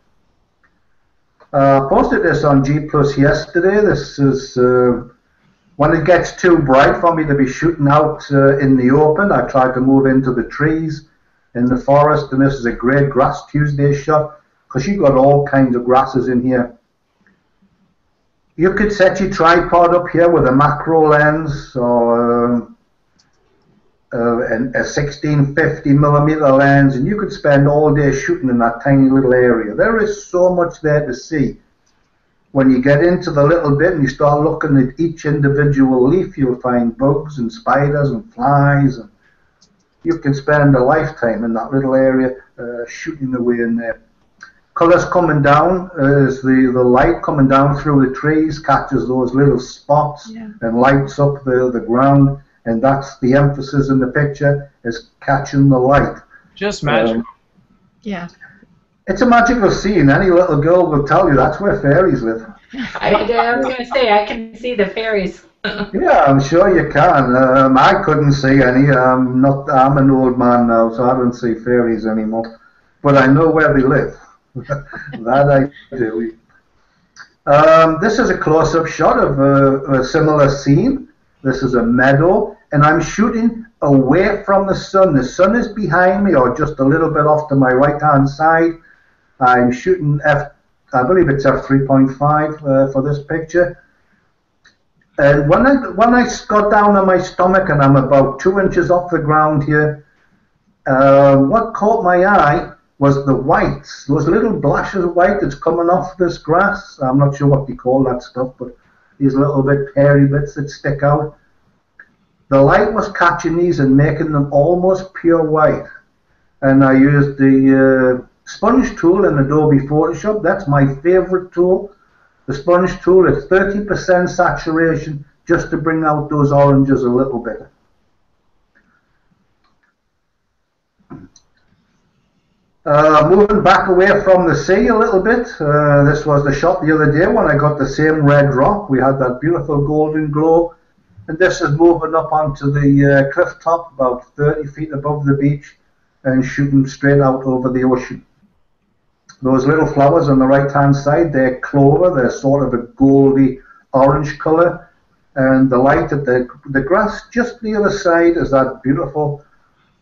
Uh, posted this on G Plus yesterday. This is uh, when it gets too bright for me to be shooting out uh, in the open. I try to move into the trees in the forest, and this is a great grass Tuesday shot because you've got all kinds of grasses in here. You could set your tripod up here with a macro lens or um, uh, a 1650 millimeter lens, and you could spend all day shooting in that tiny little area. There is so much there to see. When you get into the little bit and you start looking at each individual leaf, you'll find bugs and spiders and flies, and you can spend a lifetime in that little area uh, shooting away in there. Colors coming down as the, the light coming down through the trees catches those little spots yeah. and lights up the, the ground and that's the emphasis in the picture is catching the light. Just magical. Um, yeah. It's a magical scene. Any little girl will tell you that's where fairies live. I, I was going to say I can see the fairies. yeah, I'm sure you can. Um, I couldn't see any. I'm not. I'm an old man now, so I don't see fairies anymore. But I know where they live. that I do. Um, this is a close-up shot of a, a similar scene. This is a meadow, and I'm shooting away from the sun. The sun is behind me, or just a little bit off to my right-hand side. I'm shooting f, I believe it's f3.5 uh, for this picture. And when I when I got down on my stomach and I'm about two inches off the ground here, uh, what caught my eye was the whites, those little blushes of white that's coming off this grass. I'm not sure what they call that stuff, but these little bit hairy bits that stick out. The light was catching these and making them almost pure white. And I used the uh, sponge tool in Adobe Photoshop. That's my favorite tool. The sponge tool at 30% saturation just to bring out those oranges a little bit. Uh, moving back away from the sea a little bit, uh, this was the shot the other day when I got the same red rock. We had that beautiful golden glow and this is moving up onto the uh, cliff top about 30 feet above the beach and shooting straight out over the ocean. Those little flowers on the right hand side, they're clover, they're sort of a goldy orange colour, and the light at the, the grass just the other side is that beautiful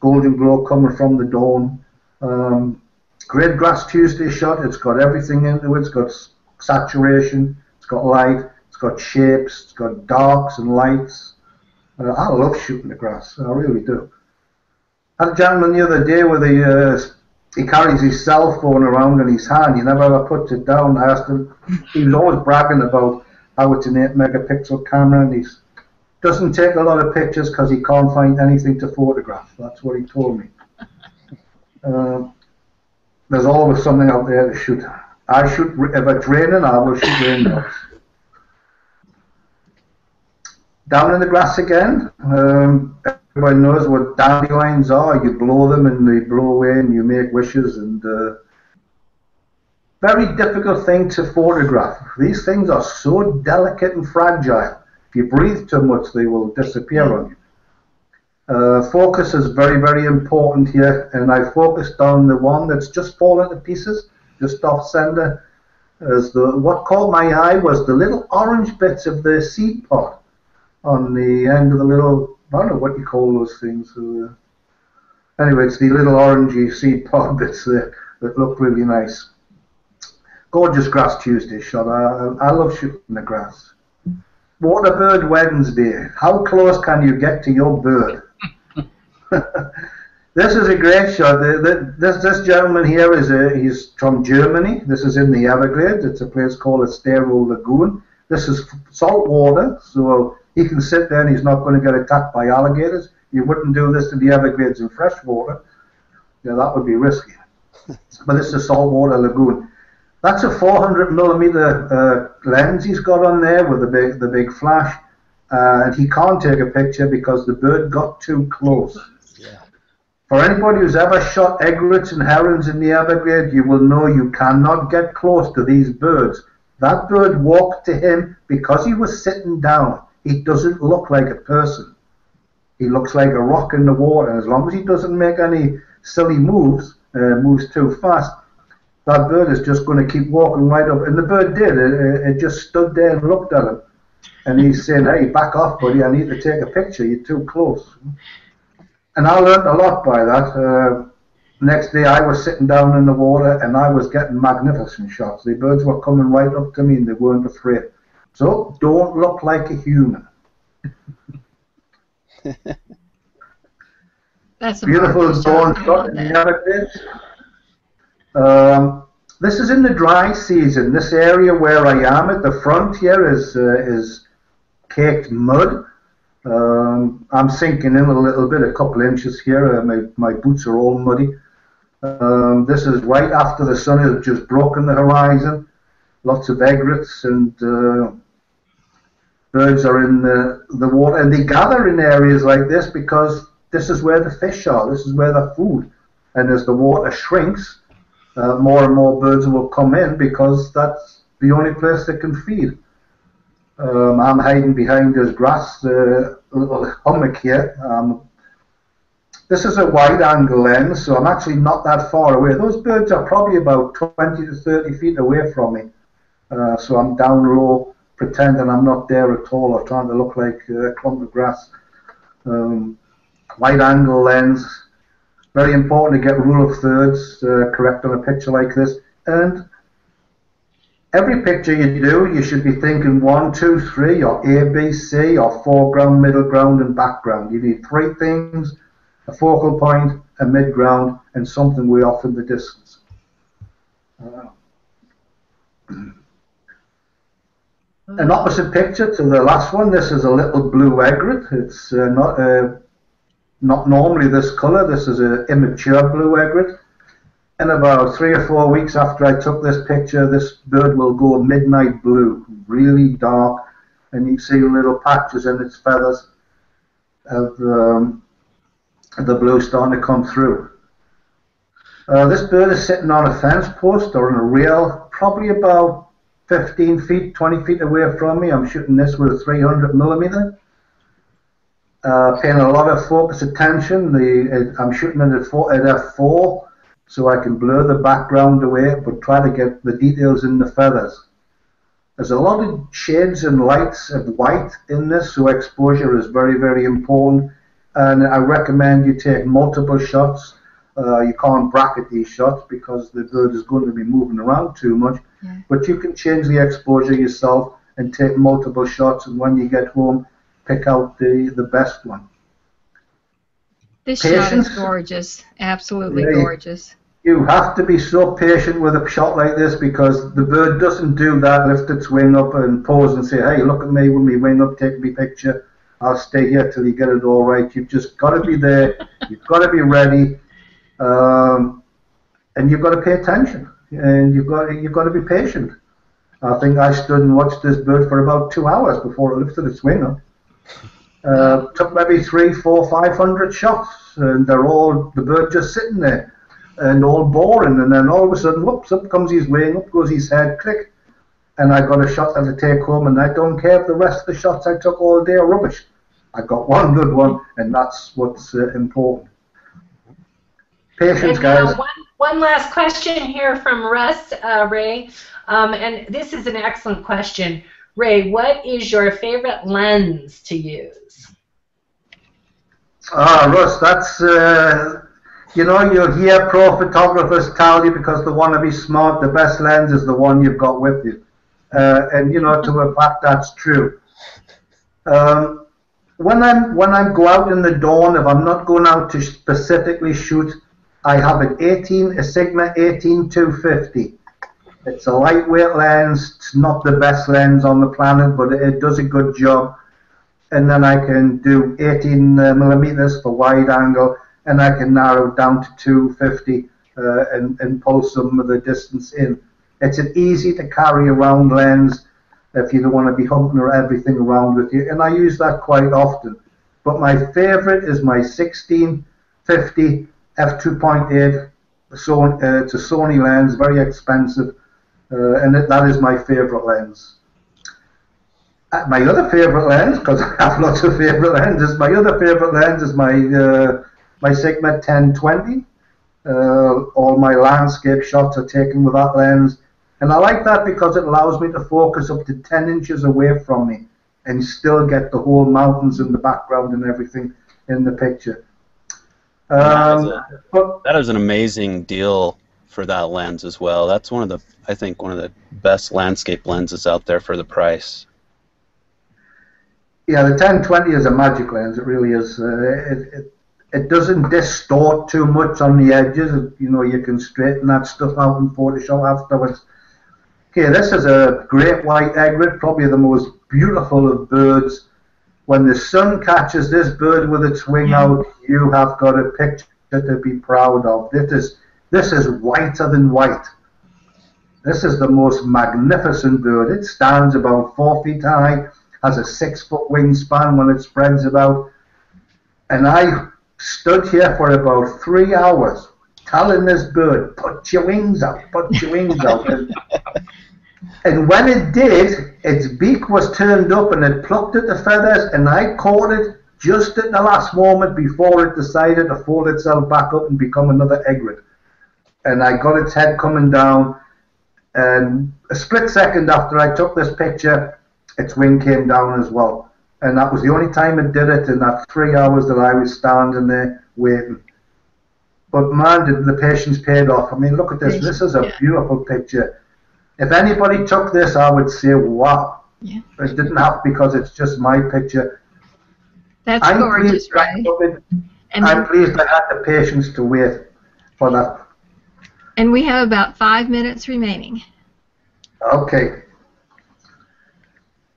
golden glow coming from the dawn. Um, great grass Tuesday shot, it's got everything into it, it's got saturation, it's got light, it's got shapes, it's got darks and lights. Uh, I love shooting the grass, I really do. I had a gentleman the other day with a, uh, he carries his cell phone around in his hand, he never ever puts it down. I asked him, he was always bragging about how it's an 8 megapixel camera and he doesn't take a lot of pictures because he can't find anything to photograph. That's what he told me. Uh, there's always something out there to shoot. I shoot, if it's raining, I will shoot raindrops. Down in the grass again, um, everybody knows what dandelions are. You blow them and they blow away and you make wishes and uh, very difficult thing to photograph. These things are so delicate and fragile. If you breathe too much, they will disappear on you. Uh, focus is very, very important here, and I focused on the one that's just fallen to pieces, just off center. As the what caught my eye was the little orange bits of the seed pod on the end of the little, I don't know what you call those things. Uh, anyway, it's the little orangey seed pod bits there that look really nice. Gorgeous Grass Tuesday shot. I, I love shooting the grass. Water Bird Wednesday. How close can you get to your bird? this is a great shot. The, the, this, this gentleman here is a, he's from Germany. This is in the Everglades. It's a place called a Estero Lagoon. This is salt water, so he can sit there and he's not going to get attacked by alligators. You wouldn't do this in the Everglades in fresh water. Yeah, that would be risky. but this is a saltwater lagoon. That's a 400 millimeter uh, lens he's got on there with the big the big flash, uh, and he can't take a picture because the bird got too close. For anybody who's ever shot egrets and herons in the Everglades, you will know you cannot get close to these birds. That bird walked to him because he was sitting down. He doesn't look like a person. He looks like a rock in the water. As long as he doesn't make any silly moves, uh, moves too fast, that bird is just going to keep walking right up. And the bird did. It, it just stood there and looked at him. And he's saying, hey, back off, buddy. I need to take a picture. You're too close. And I learned a lot by that. Uh, next day, I was sitting down in the water and I was getting magnificent shots. The birds were coming right up to me and they weren't afraid. So don't look like a human. That's a Beautiful dawn shot. I shot love in the. Um, this is in the dry season. This area where I am at the front here is uh, is caked mud. Um, I'm sinking in a little bit, a couple inches here. Uh, my my boots are all muddy. Um, this is right after the sun has just broken the horizon. Lots of egrets and uh, birds are in the, the water, and they gather in areas like this because this is where the fish are. This is where the food. And as the water shrinks, uh, more and more birds will come in because that's the only place they can feed. Um, I'm hiding behind this grass, uh, little hummock here. Um, this is a wide angle lens, so I'm actually not that far away. Those birds are probably about 20 to 30 feet away from me. Uh, so I'm down low, pretending I'm not there at all, or trying to look like a clump of grass. Um, wide angle lens, very important to get rule of thirds uh, correct on a picture like this. And every picture you do, you should be thinking one, two, three, or A, B, C, or foreground, middle ground, and background. You need three things a focal point, a midground, and something way off in the distance. An opposite picture to the last one. This is a little blue egret. It's uh, not uh, not normally this color. This is an immature blue egret. And about three or four weeks after I took this picture, this bird will go midnight blue, really dark, and you see little patches in its feathers of um, the blue starting to come through. Uh, this bird is sitting on a fence post or on a rail, probably about 15 feet, 20 feet away from me. I'm shooting this with a 300 millimeter. uh, paying a lot of focus attention. The I'm shooting at, four, at f4, so I can blur the background away, but try to get the details in the feathers. There's a lot of shades and lights of white in this, so exposure is very, very important. And I recommend you take multiple shots. Uh, you can't bracket these shots because the bird is going to be moving around too much. Yeah. But you can change the exposure yourself and take multiple shots. And when you get home, pick out the, the best one. This Patience, shot is gorgeous. Absolutely yeah, gorgeous. You have to be so patient with a shot like this because the bird doesn't do that, lift its wing up and pause and say, hey, look at me with my wing up, take me picture. I'll stay here till you get it all right. You've just got to be there. you've got to be ready. Um, and you've got to pay attention. And you've got, you've got to be patient. I think I stood and watched this bird for about two hours before it lifted its wing up. Uh, took maybe three, four, five hundred shots, and they're all the bird just sitting there, and all boring. And then all of a sudden, whoops! Up comes his wing, up goes his head, click, and I got a shot that I take home. And I don't care if the rest of the shots I took all day are rubbish. I got one good one, and that's what's uh, important. Patience, guys. one, one last question here from Russ uh, Ray, um, and this is an excellent question. Ray, what is your favorite lens to use? Ah, Russ, that's, uh, you know, you'll hear pro photographers tell you because they want to be smart, the best lens is the one you've got with you. Uh, and, you know, to a fact, that's true. Um, when I'm when I go out in the dawn, if I'm not going out to specifically shoot, I have an 18, a Sigma 18 250. It's a lightweight lens. It's not the best lens on the planet, but it does a good job. And then I can do 18 uh, millimeters for wide angle, and I can narrow down to 250 uh, and, and pull some of the distance in. It's an easy to carry around lens if you don't want to be hunting or everything around with you, and I use that quite often. But my favorite is my 1650 f2.8. So, uh, it's a Sony lens, very expensive, uh, and that is my favorite lens. Uh, my other favorite lens, because I have lots of favorite lenses, my other favorite lens is my uh, my Sigma 1020. Uh, all my landscape shots are taken with that lens, and I like that because it allows me to focus up to 10 inches away from me and still get the whole mountains in the background and everything in the picture. Um, that, is a, that is an amazing deal for that lens as well. That's one of the, I think, one of the best landscape lenses out there for the price. Yeah, the 1020 is a magic lens. It really is. Uh, it, it, it doesn't distort too much on the edges. You know, you can straighten that stuff out in Photoshop afterwards. Okay, this is a great white egret, probably the most beautiful of birds. When the sun catches this bird with its wing out, you have got a picture to be proud of. This is this is whiter than white. This is the most magnificent bird. It stands about four feet high, has a six foot wingspan when it spreads about. And I stood here for about three hours telling this bird, put your wings out, put your wings out. and, and when it did, its beak was turned up and it plucked at the feathers, and I caught it just at the last moment before it decided to fold itself back up and become another egret and I got its head coming down. And a split second after I took this picture, its wing came down as well. And that was the only time it did it in that three hours that I was standing there waiting. But man, did the patience paid off. I mean, look at this. This is a beautiful picture. If anybody took this, I would say, wow. Yeah. It didn't have because it's just my picture. That's I'm gorgeous, right? I'm pleased I had the patience to wait for that and we have about five minutes remaining. Okay.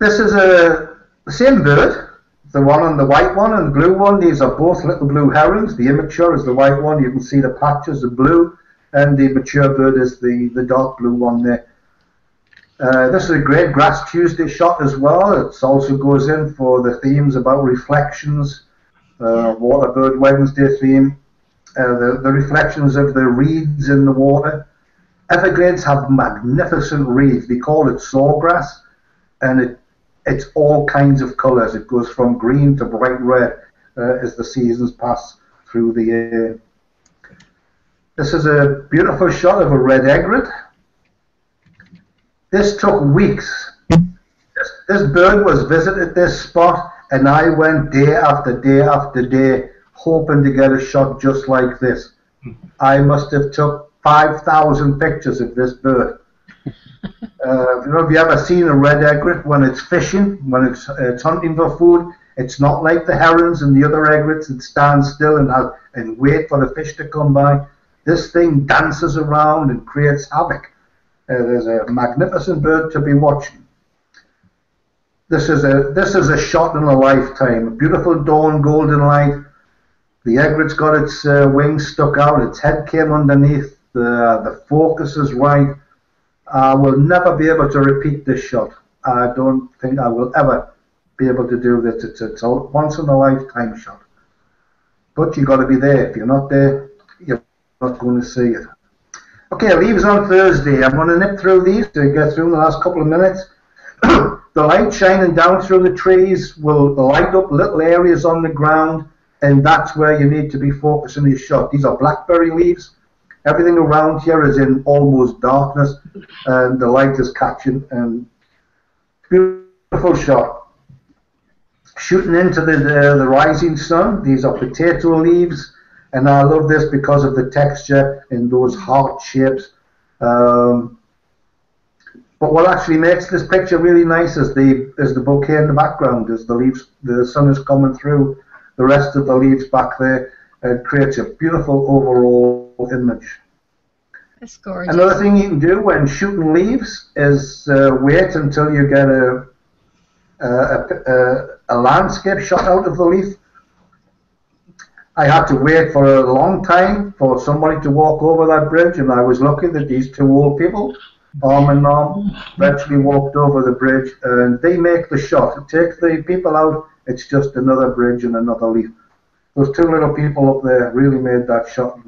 This is a the same bird. The one and the white one and the blue one. These are both little blue herons. The immature is the white one. You can see the patches of blue, and the mature bird is the, the dark blue one there. Uh, this is a great Grass Tuesday shot as well. It also goes in for the themes about reflections, uh, Water Bird Wednesday theme uh, the, the reflections of the reeds in the water. Everglades have magnificent reeds. We call it sawgrass, and it it's all kinds of colours. It goes from green to bright red. uh, as the seasons pass through the year. This is a beautiful shot of a red egret. This took weeks. This, this bird was visited this spot and I went day after day after day hoping to get a shot just like this. I must have took 5,000 pictures of this bird. Uh, you know, have you ever seen a red egret when it's fishing, when it's, uh, it's hunting for food? It's not like the herons and the other egrets that stand still and, have, and wait for the fish to come by. This thing dances around and creates havoc. Uh, there's a magnificent bird to be watching. This is a this is a shot in a lifetime. A beautiful dawn golden light. The egret's got its uh, wings stuck out. Its head came underneath. The the focus is right. I will never be able to repeat this shot. I don't think I will ever be able to do this. It's, it's a once in a lifetime shot. But you've got to be there. If you're not there, you're not going to see it. Okay, leaves on Thursday. I'm going to nip through these to get through in the last couple of minutes. the light shining down through the trees will light up little areas on the ground, and that's where you need to be focusing your shot. These are blackberry leaves. Everything around here is in almost darkness, and the light is catching. And beautiful shot. Shooting into the, the, rising sun. These are potato leaves, and I love this because of the texture in those heart shapes. Um, but what actually makes this picture really nice is the is the bokeh in the background, as the leaves, the sun is coming through the rest of the leaves back there. It creates a beautiful overall image. That's gorgeous. Another thing you can do when shooting leaves is uh, wait until you get a, a, a, a landscape shot out of the leaf. I had to wait for a long time for somebody to walk over that bridge, and I was lucky that these two old people, arm in arm, eventually walked over the bridge, and they make the shot. It takes the people out, it's just another bridge and another leaf. Those two little people up there really made that shot.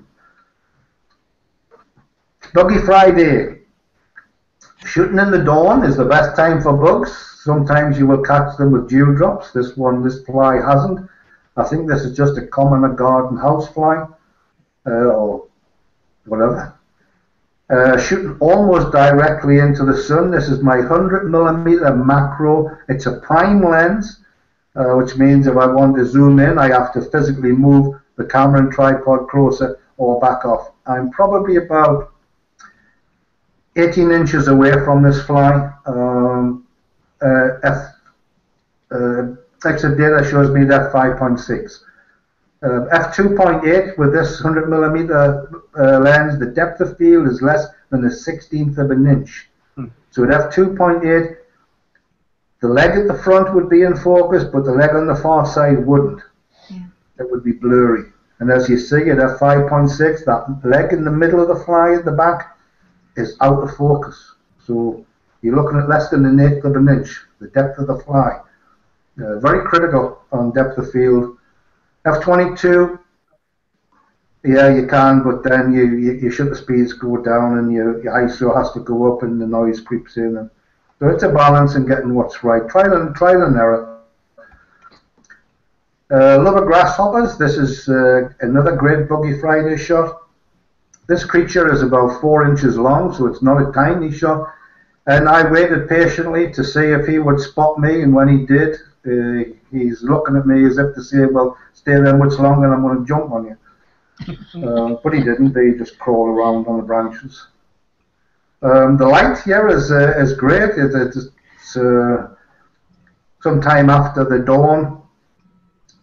Buggy Friday. Shooting in the dawn is the best time for bugs. Sometimes you will catch them with dewdrops. This one, this fly hasn't. I think this is just a common garden house fly, uh, or whatever. Uh, shooting almost directly into the sun. This is my 100 millimeter macro. It's a prime lens, uh, which means if I want to zoom in, I have to physically move the camera and tripod closer or back off. I'm probably about 18 inches away from this fly. Um, uh, F, uh, EXIF data shows me that 5.6. Uh, f2.8 with this 100 millimeter uh, lens, the depth of field is less than a 16th of an inch. Hmm. So at f2.8, the leg at the front would be in focus, but the leg on the far side wouldn't. Yeah. It would be blurry. And as you see at f5.6, that leg in the middle of the fly at the back is out of focus. So you're looking at less than an eighth of an inch, the depth of the fly. Uh, very critical on depth of field. F22, yeah, you can, but then you, you, you shutter speeds go down and your, your ISO has to go up and the noise creeps in. And, so it's a balance in getting what's right. Trial and, trial and error. Uh, Love of grasshoppers. This is uh, another great Buggy Friday shot. This creature is about four inches long, so it's not a tiny shot. And I waited patiently to see if he would spot me, and when he did, uh, he's looking at me as if to say, "Well, stay there much longer, and I'm going to jump on you." uh, but he didn't. They just crawled around on the branches. Um, the light here is uh, is great. It, it's uh, sometime after the dawn,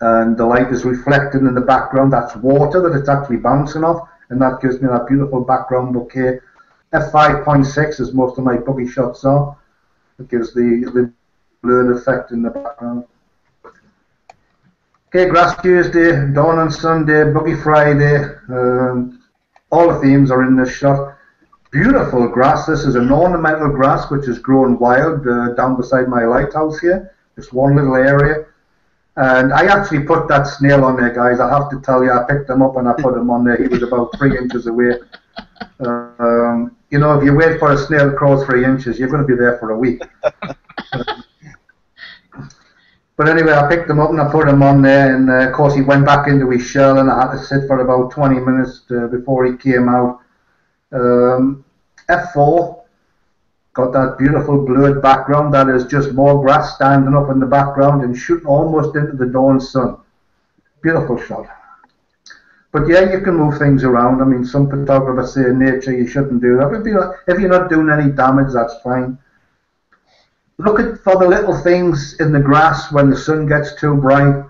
and the light is reflected in the background. That's water that it's actually bouncing off, and that gives me that beautiful background bokeh. F5.6, as most of my buggy shots are, it gives the, the blurred effect in the background. Okay, Grass Tuesday, Dawn on Sunday, Buggy Friday. Um, all the themes are in this shot. Beautiful grass. This is an ornamental grass which is grown wild uh, down beside my lighthouse here. Just one little area. And I actually put that snail on there, guys. I have to tell you, I picked him up and I put him on there. He was about three inches away. Um, you know, if you wait for a snail to crawl three inches, you're going to be there for a week. but anyway, I picked him up and I put him on there, and uh, of course he went back into his shell, and I had to sit for about 20 minutes uh, before he came out. Um, F4 got that beautiful blurred background that is just more grass standing up in the background and shooting almost into the dawn sun. Beautiful shot. But yeah, you can move things around. I mean, some photographers say in nature you shouldn't do that. If you're, if you're not doing any damage, that's fine. Look at for the little things in the grass when the sun gets too bright.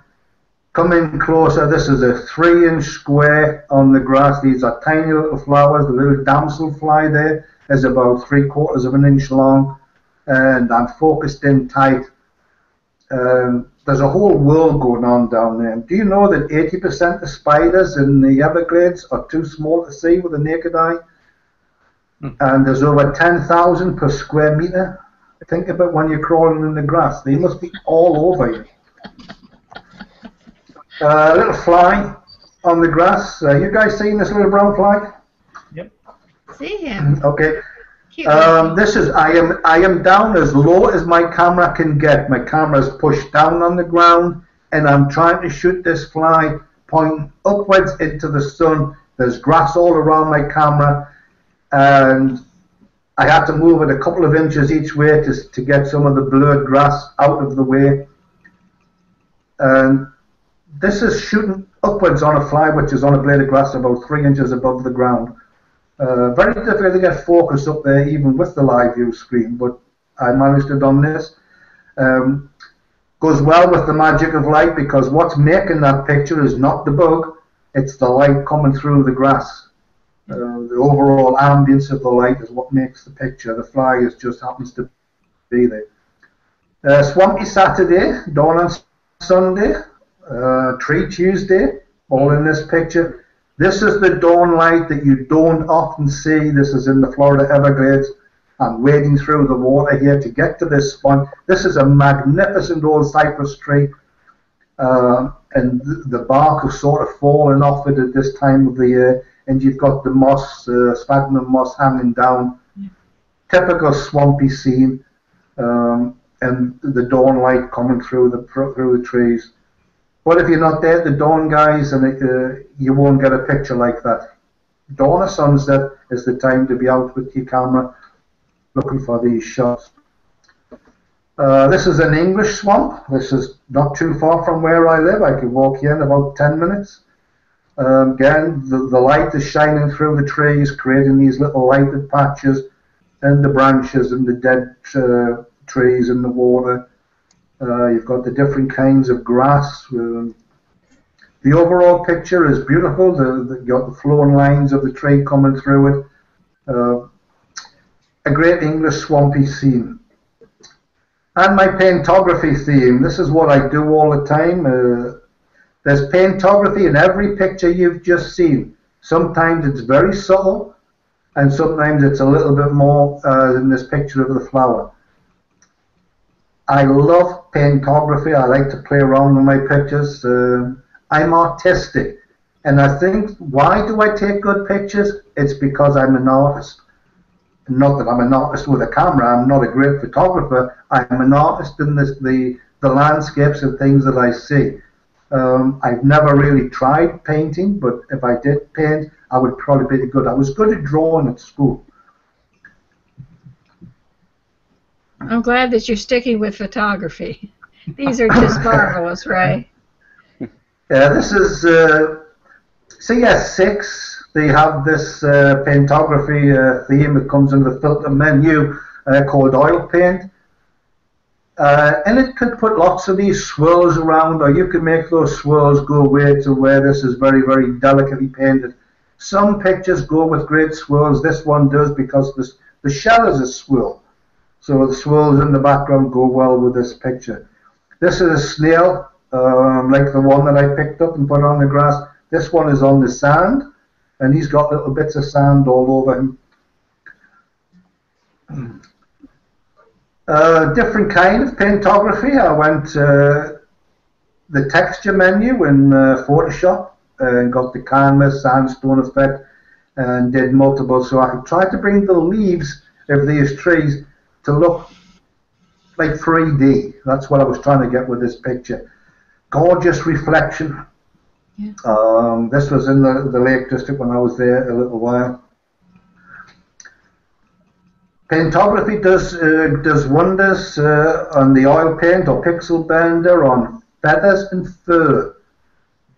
Come in closer. This is a three inch square on the grass. These are tiny little flowers. The little damselfly there is about three quarters of an inch long. And I'm focused in tight. Um, there's a whole world going on down there. Do you know that 80% of spiders in the Everglades are too small to see with the naked eye? Hmm. And there's over 10,000 per square meter. Think about when you're crawling in the grass. They must be all over you. A uh, little fly on the grass. Uh, you guys seen this little brown fly? See him. Mm, okay. Um, this is I am I am down as low as my camera can get. My camera is pushed down on the ground, and I'm trying to shoot this fly pointing upwards into the sun. There's grass all around my camera, and I had to move it a couple of inches each way to, to get some of the blurred grass out of the way. And this is shooting upwards on a fly which is on a blade of grass about three inches above the ground. Uh, very difficult to get focus up there even with the live view screen, but I managed to on this. Um, goes well with the magic of light because what's making that picture is not the bug, it's the light coming through the grass. Uh, the overall ambience of the light is what makes the picture. The fly is just happens to be there. Uh, Swampy Saturday, Dawn on Sunday, uh, Tree Tuesday, all in this picture. This is the dawn light that you don't often see. This is in the Florida Everglades. I'm wading through the water here to get to this spot. This is a magnificent old cypress tree. Uh, and the bark is sort of falling off it at this time of the year and you've got the moss, uh, sphagnum moss hanging down. Yeah. Typical swampy scene, um, and the dawn light coming through the through the trees. But if you're not there at the dawn, guys, and it, uh, you won't get a picture like that. Dawn or sunset is the time to be out with your camera looking for these shots. Uh, this is an English swamp. This is not too far from where I live. I can walk here in about 10 minutes. Um, again, the, the light is shining through the trees, creating these little lighted patches and the branches and the dead uh, trees in the water. Uh, you've got the different kinds of grass. Um, the overall picture is beautiful. The, the, you've got the flowing lines of the tree coming through it. Uh, a great English swampy scene. And my paintography theme. This is what I do all the time. Uh, there's paintography in every picture you've just seen. Sometimes it's very subtle, and sometimes it's a little bit more uh, in this picture of the flower. I love paintography. I like to play around with my pictures. Uh, I'm artistic. And I think, why do I take good pictures? It's because I'm an artist. Not that I'm an artist with a camera. I'm not a great photographer. I'm an artist in this, the, the landscapes and things that I see. Um, I've never really tried painting, but if I did paint, I would probably be good. I was good at drawing at school. I'm glad that you're sticking with photography. These are just marvelous, right? Yeah, this is uh, CS6. They have this uh, paintography uh, theme that comes in the filter menu uh, called oil paint. Uh, and it could put lots of these swirls around, or you can make those swirls go away to where this is very, very delicately painted. Some pictures go with great swirls. This one does because this, the shell is a swirl. So the swirls in the background go well with this picture. This is a snail, um, like the one that I picked up and put on the grass. This one is on the sand, and he's got little bits of sand all over him. Uh, different kind of paintography. I went uh, the texture menu in uh, Photoshop and got the canvas sandstone effect and did multiple. So I tried to bring the leaves of these trees to look like 3D. That's what I was trying to get with this picture. Gorgeous reflection. Yeah. Um, this was in the, the Lake District when I was there a little while. Paintography does uh, does wonders uh, on the oil paint or pixel bender on feathers and fur.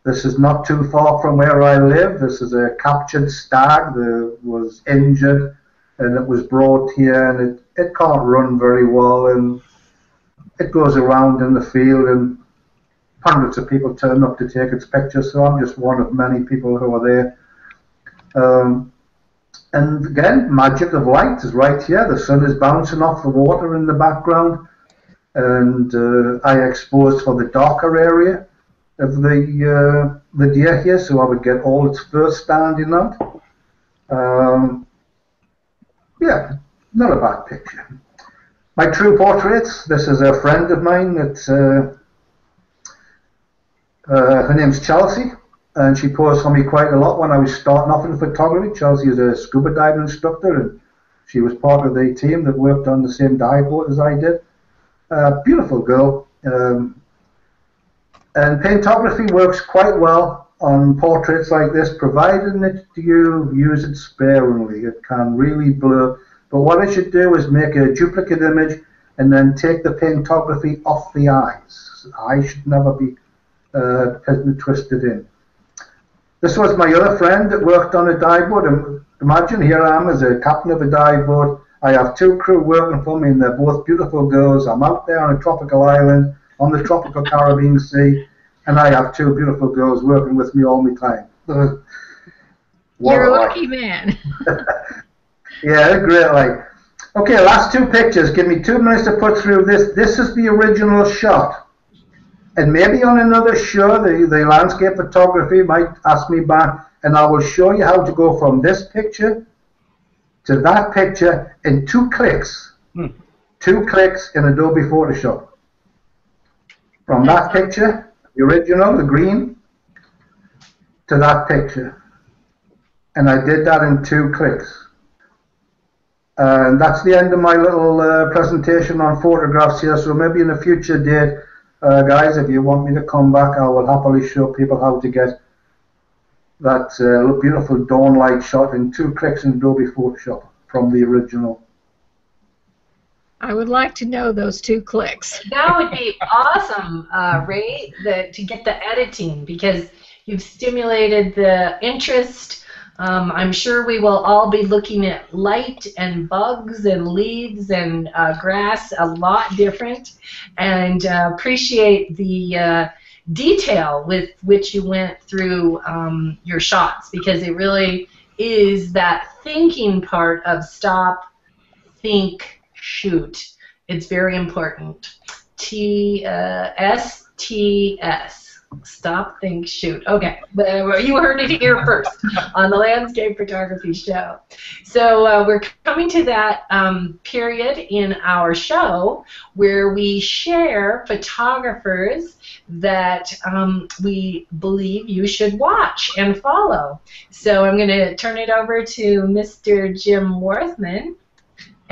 This is not too far from where I live. This is a captured stag that was injured and it was brought here and it, it can't run very well and it goes around in the field and hundreds of people turn up to take its picture so I'm just one of many people who are there. Um, and again, magic of light is right here. The sun is bouncing off the water in the background and uh, I exposed for the darker area of the uh, the deer here so I would get all its fur standing out. Um, yeah, not a bad picture. My true portraits. This is a friend of mine. It's uh, uh, her name's Chelsea, and she posed for me quite a lot when I was starting off in photography. Chelsea is a scuba diving instructor, and she was part of the team that worked on the same dive boat as I did. Uh, beautiful girl. Um, and paintography works quite well on portraits like this, provided that you use it sparingly. It can really blur. But what I should do is make a duplicate image and then take the paintography off the eyes. Eye should never be uh, twisted in. This was my other friend that worked on a dive boat. Imagine here I am as a captain of a dive boat. I have two crew working for me and they're both beautiful girls. I'm out there on a tropical island on the tropical Caribbean Sea, and I have two beautiful girls working with me all the time. You're a lucky man. yeah, great light. Okay, last two pictures. Give me two minutes to put through this. This is the original shot. And maybe on another show, the, the landscape photography might ask me back, and I will show you how to go from this picture to that picture in two clicks. Hmm. Two clicks in Adobe Photoshop from that picture, the original, the green, to that picture. And I did that in two clicks. And that's the end of my little uh, presentation on photographs here. So maybe in a future date, uh, guys, if you want me to come back, I will happily show people how to get that uh, beautiful dawn light shot in two clicks in Adobe Photoshop from the original. I would like to know those two clicks. that would be awesome, uh, Ray, the, to get the editing because you've stimulated the interest. Um, I'm sure we will all be looking at light and bugs and leaves and uh, grass a lot different and uh, appreciate the uh, detail with which you went through um, your shots because it really is that thinking part of stop, think, shoot. It's very important. T uh, S T S. Stop, think, shoot. Okay, you heard it here first on the Landscape Photography Show. So uh, we're coming to that um, period in our show where we share photographers that um, we believe you should watch and follow. So I'm going to turn it over to Mr. Jim Worthman.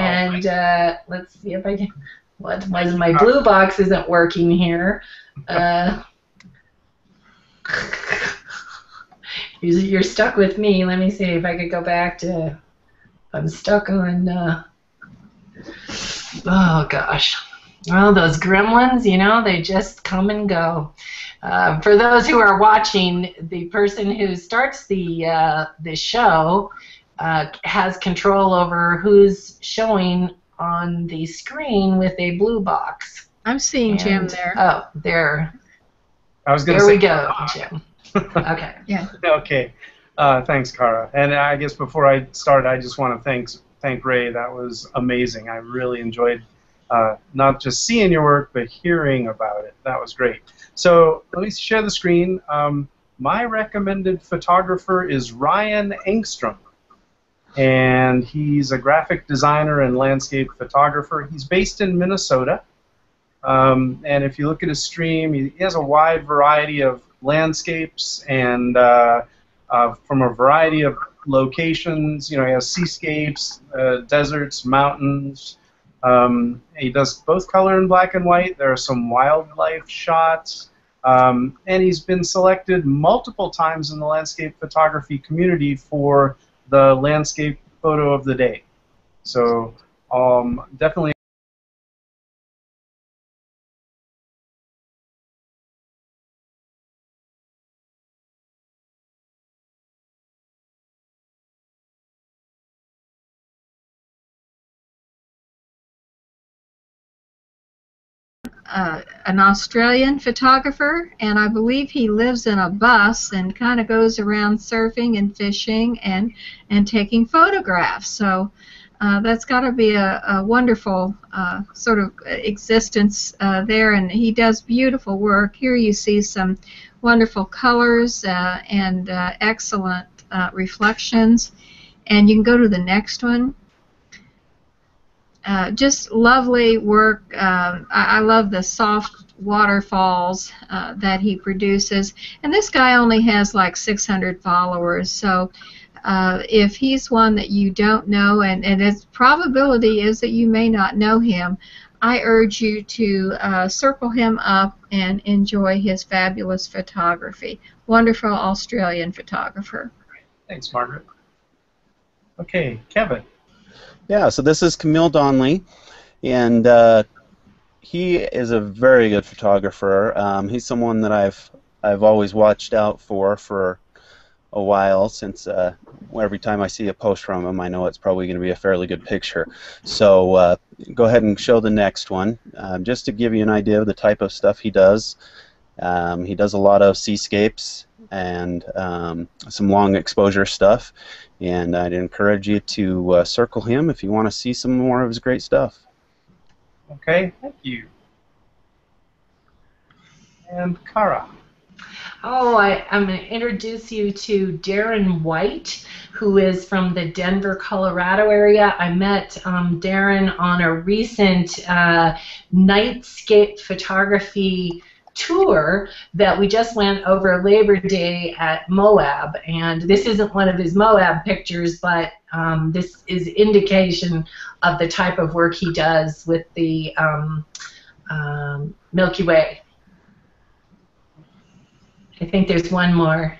And uh, let's see if I can. What was my blue box isn't working here. Uh, you're stuck with me. Let me see if I could go back to. I'm stuck on. Uh, oh gosh. Well, those gremlins, you know, they just come and go. Uh, for those who are watching, the person who starts the uh, the show uh, has control over who's showing on the screen with a blue box. I'm seeing and, Jim there. Oh, there. I was going to There we go, Jim. okay. Yeah. okay. Uh, thanks, Cara. And I guess before I start, I just want to thank thank Ray. That was amazing. I really enjoyed uh, not just seeing your work, but hearing about it. That was great. So let me share the screen. Um, my recommended photographer is Ryan Engstrom and he's a graphic designer and landscape photographer. He's based in Minnesota, um, and if you look at his stream, he has a wide variety of landscapes and uh, uh, from a variety of locations. You know, he has seascapes, uh, deserts, mountains, Um, he does both color and black and white. There are some wildlife shots. Um, and he's been selected multiple times in the landscape photography community for the landscape photo of the day. So um, definitely uh, an Australian photographer, and I believe he lives in a bus and kind of goes around surfing and fishing and and taking photographs. So uh, that's got to be a, a wonderful uh, sort of existence uh, there, and he does beautiful work. Here you see some wonderful colors uh, and uh, excellent reflections. And you can go to the next one. Uh, just lovely work. Uh, I, I, love the soft waterfalls uh, that he produces. And this guy only has like 600 followers, so uh, if he's one that you don't know, and, and its probability is that you may not know him, I urge you to uh, circle him up and enjoy his fabulous photography. Wonderful Australian photographer. Thanks, Margaret. Okay, Kevin. Yeah, so this is Camille Donnelly, and uh, he is a very good photographer. Um, he's someone that I've I've always watched out for for a while since uh, every time I see a post from him, I know it's probably going to be a fairly good picture. So uh, go ahead and show the next one, um, just to give you an idea of the type of stuff he does. Um, he does a lot of seascapes and um, some long exposure stuff. And I'd encourage you to uh, circle him if you want to see some more of his great stuff. Okay, thank you. And Cara. Oh, I, am going to introduce you to Darren White, who is from the Denver, Colorado area. I met um, Darren on a recent uh, nightscape photography tour that we just went over Labor Day at Moab, and this isn't one of his Moab pictures, but um, this is indication of the type of work he does with the um, um, Milky Way. I think there's one more.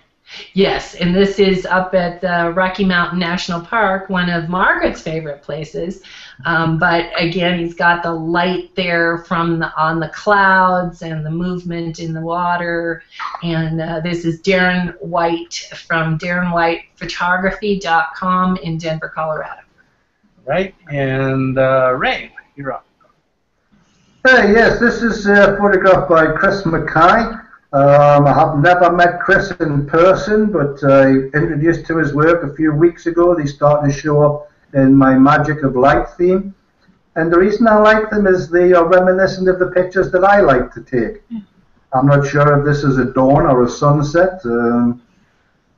Yes, and this is up at the Rocky Mountain National Park, one of Margaret's favorite places. Um, but again, he's got the light there from the, on the clouds and the movement in the water. And uh, this is Darren White from DarrenWhitePhotography.com in Denver, Colorado. Right, and uh, Ray, you're up. Hey, yes, this is a photograph by Chris Mackay. Um, I have never met Chris in person, but I introduced to his work a few weeks ago. They started to show up in my Magic of Light theme. And the reason I like them is they are reminiscent of the pictures that I like to take. I'm not sure if this is a dawn or a sunset, um,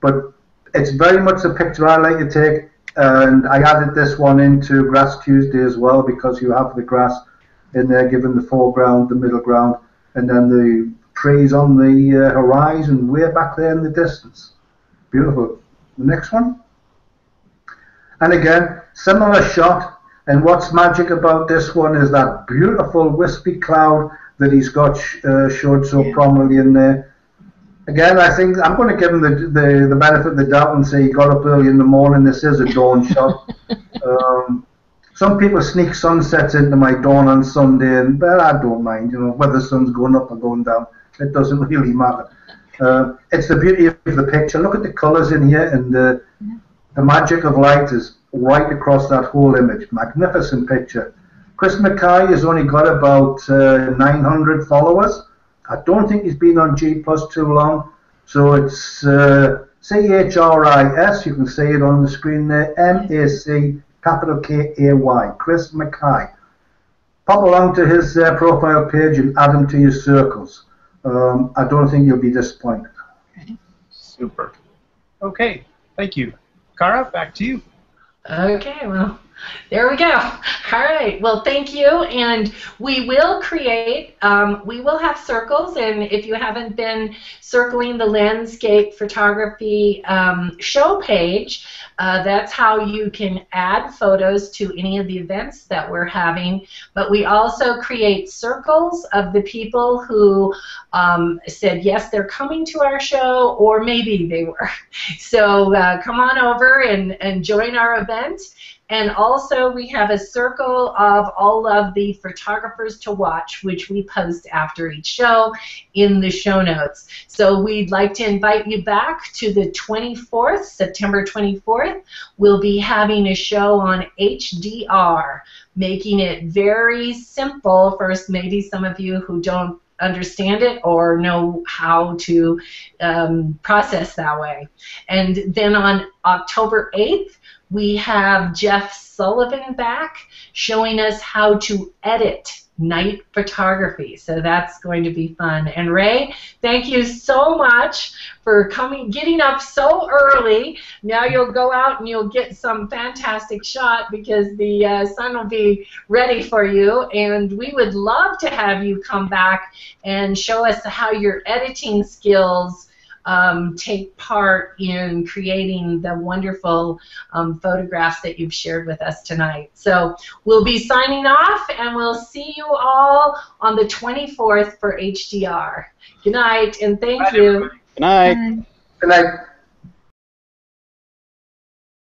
but it's very much a picture I like to take. And I added this one into Grass Tuesday as well because you have the grass in there given the foreground, the middle ground, and then the trees on the uh, horizon way back there in the distance. Beautiful. The next one. And again, similar shot. And what's magic about this one is that beautiful wispy cloud that he's got uh, showed so yeah. prominently in there. Again, I think I'm going to give him the, the, the benefit of the doubt and say he got up early in the morning. This is a dawn shot. Um, some people sneak sunsets into my dawn on Sunday, and well, I don't mind. You know, whether the sun's going up or going down. It doesn't really matter. Uh, it's the beauty of the picture. Look at the colours in here, and the, the magic of light is right across that whole image. Magnificent picture. Chris Mackay has only got about uh, 900 followers. I don't think he's been on G Plus too long. So it's uh, C H R I S. You can see it on the screen there. M A C capital K A Y. Chris Mackay. Pop along to his uh, profile page and add him to your circles um, I don't think you'll be disappointed. Super. Okay, thank you. Cara, back to you. Okay, well, There we go. All right. Well, thank you. And we will create, um, we will have circles. And if you haven't been circling the landscape photography um, show page, uh, that's how you can add photos to any of the events that we're having. But we also create circles of the people who um, said yes, they're coming to our show, or maybe they were. So uh, come on over and, and join our event. And also, we have a circle of all of the photographers to watch, which we post after each show in the show notes. So we'd like to invite you back to the 24th, September 24th. We'll be having a show on HDR, making it very simple for maybe some of you who don't understand it or know how to um, process that way. And then on October 8th, we have Jeff Sullivan back showing us how to edit night photography. So that's going to be fun. And Ray, thank you so much for coming, getting up so early. Now you'll go out and you'll get some fantastic shot because the uh, sun will be ready for you. And we would love to have you come back and show us how your editing skills um, take part in creating the wonderful um, photographs that you've shared with us tonight. So we'll be signing off, and we'll see you all on the 24th for HDR. Good night, and thank Bye, you. everybody. Good night. Good night.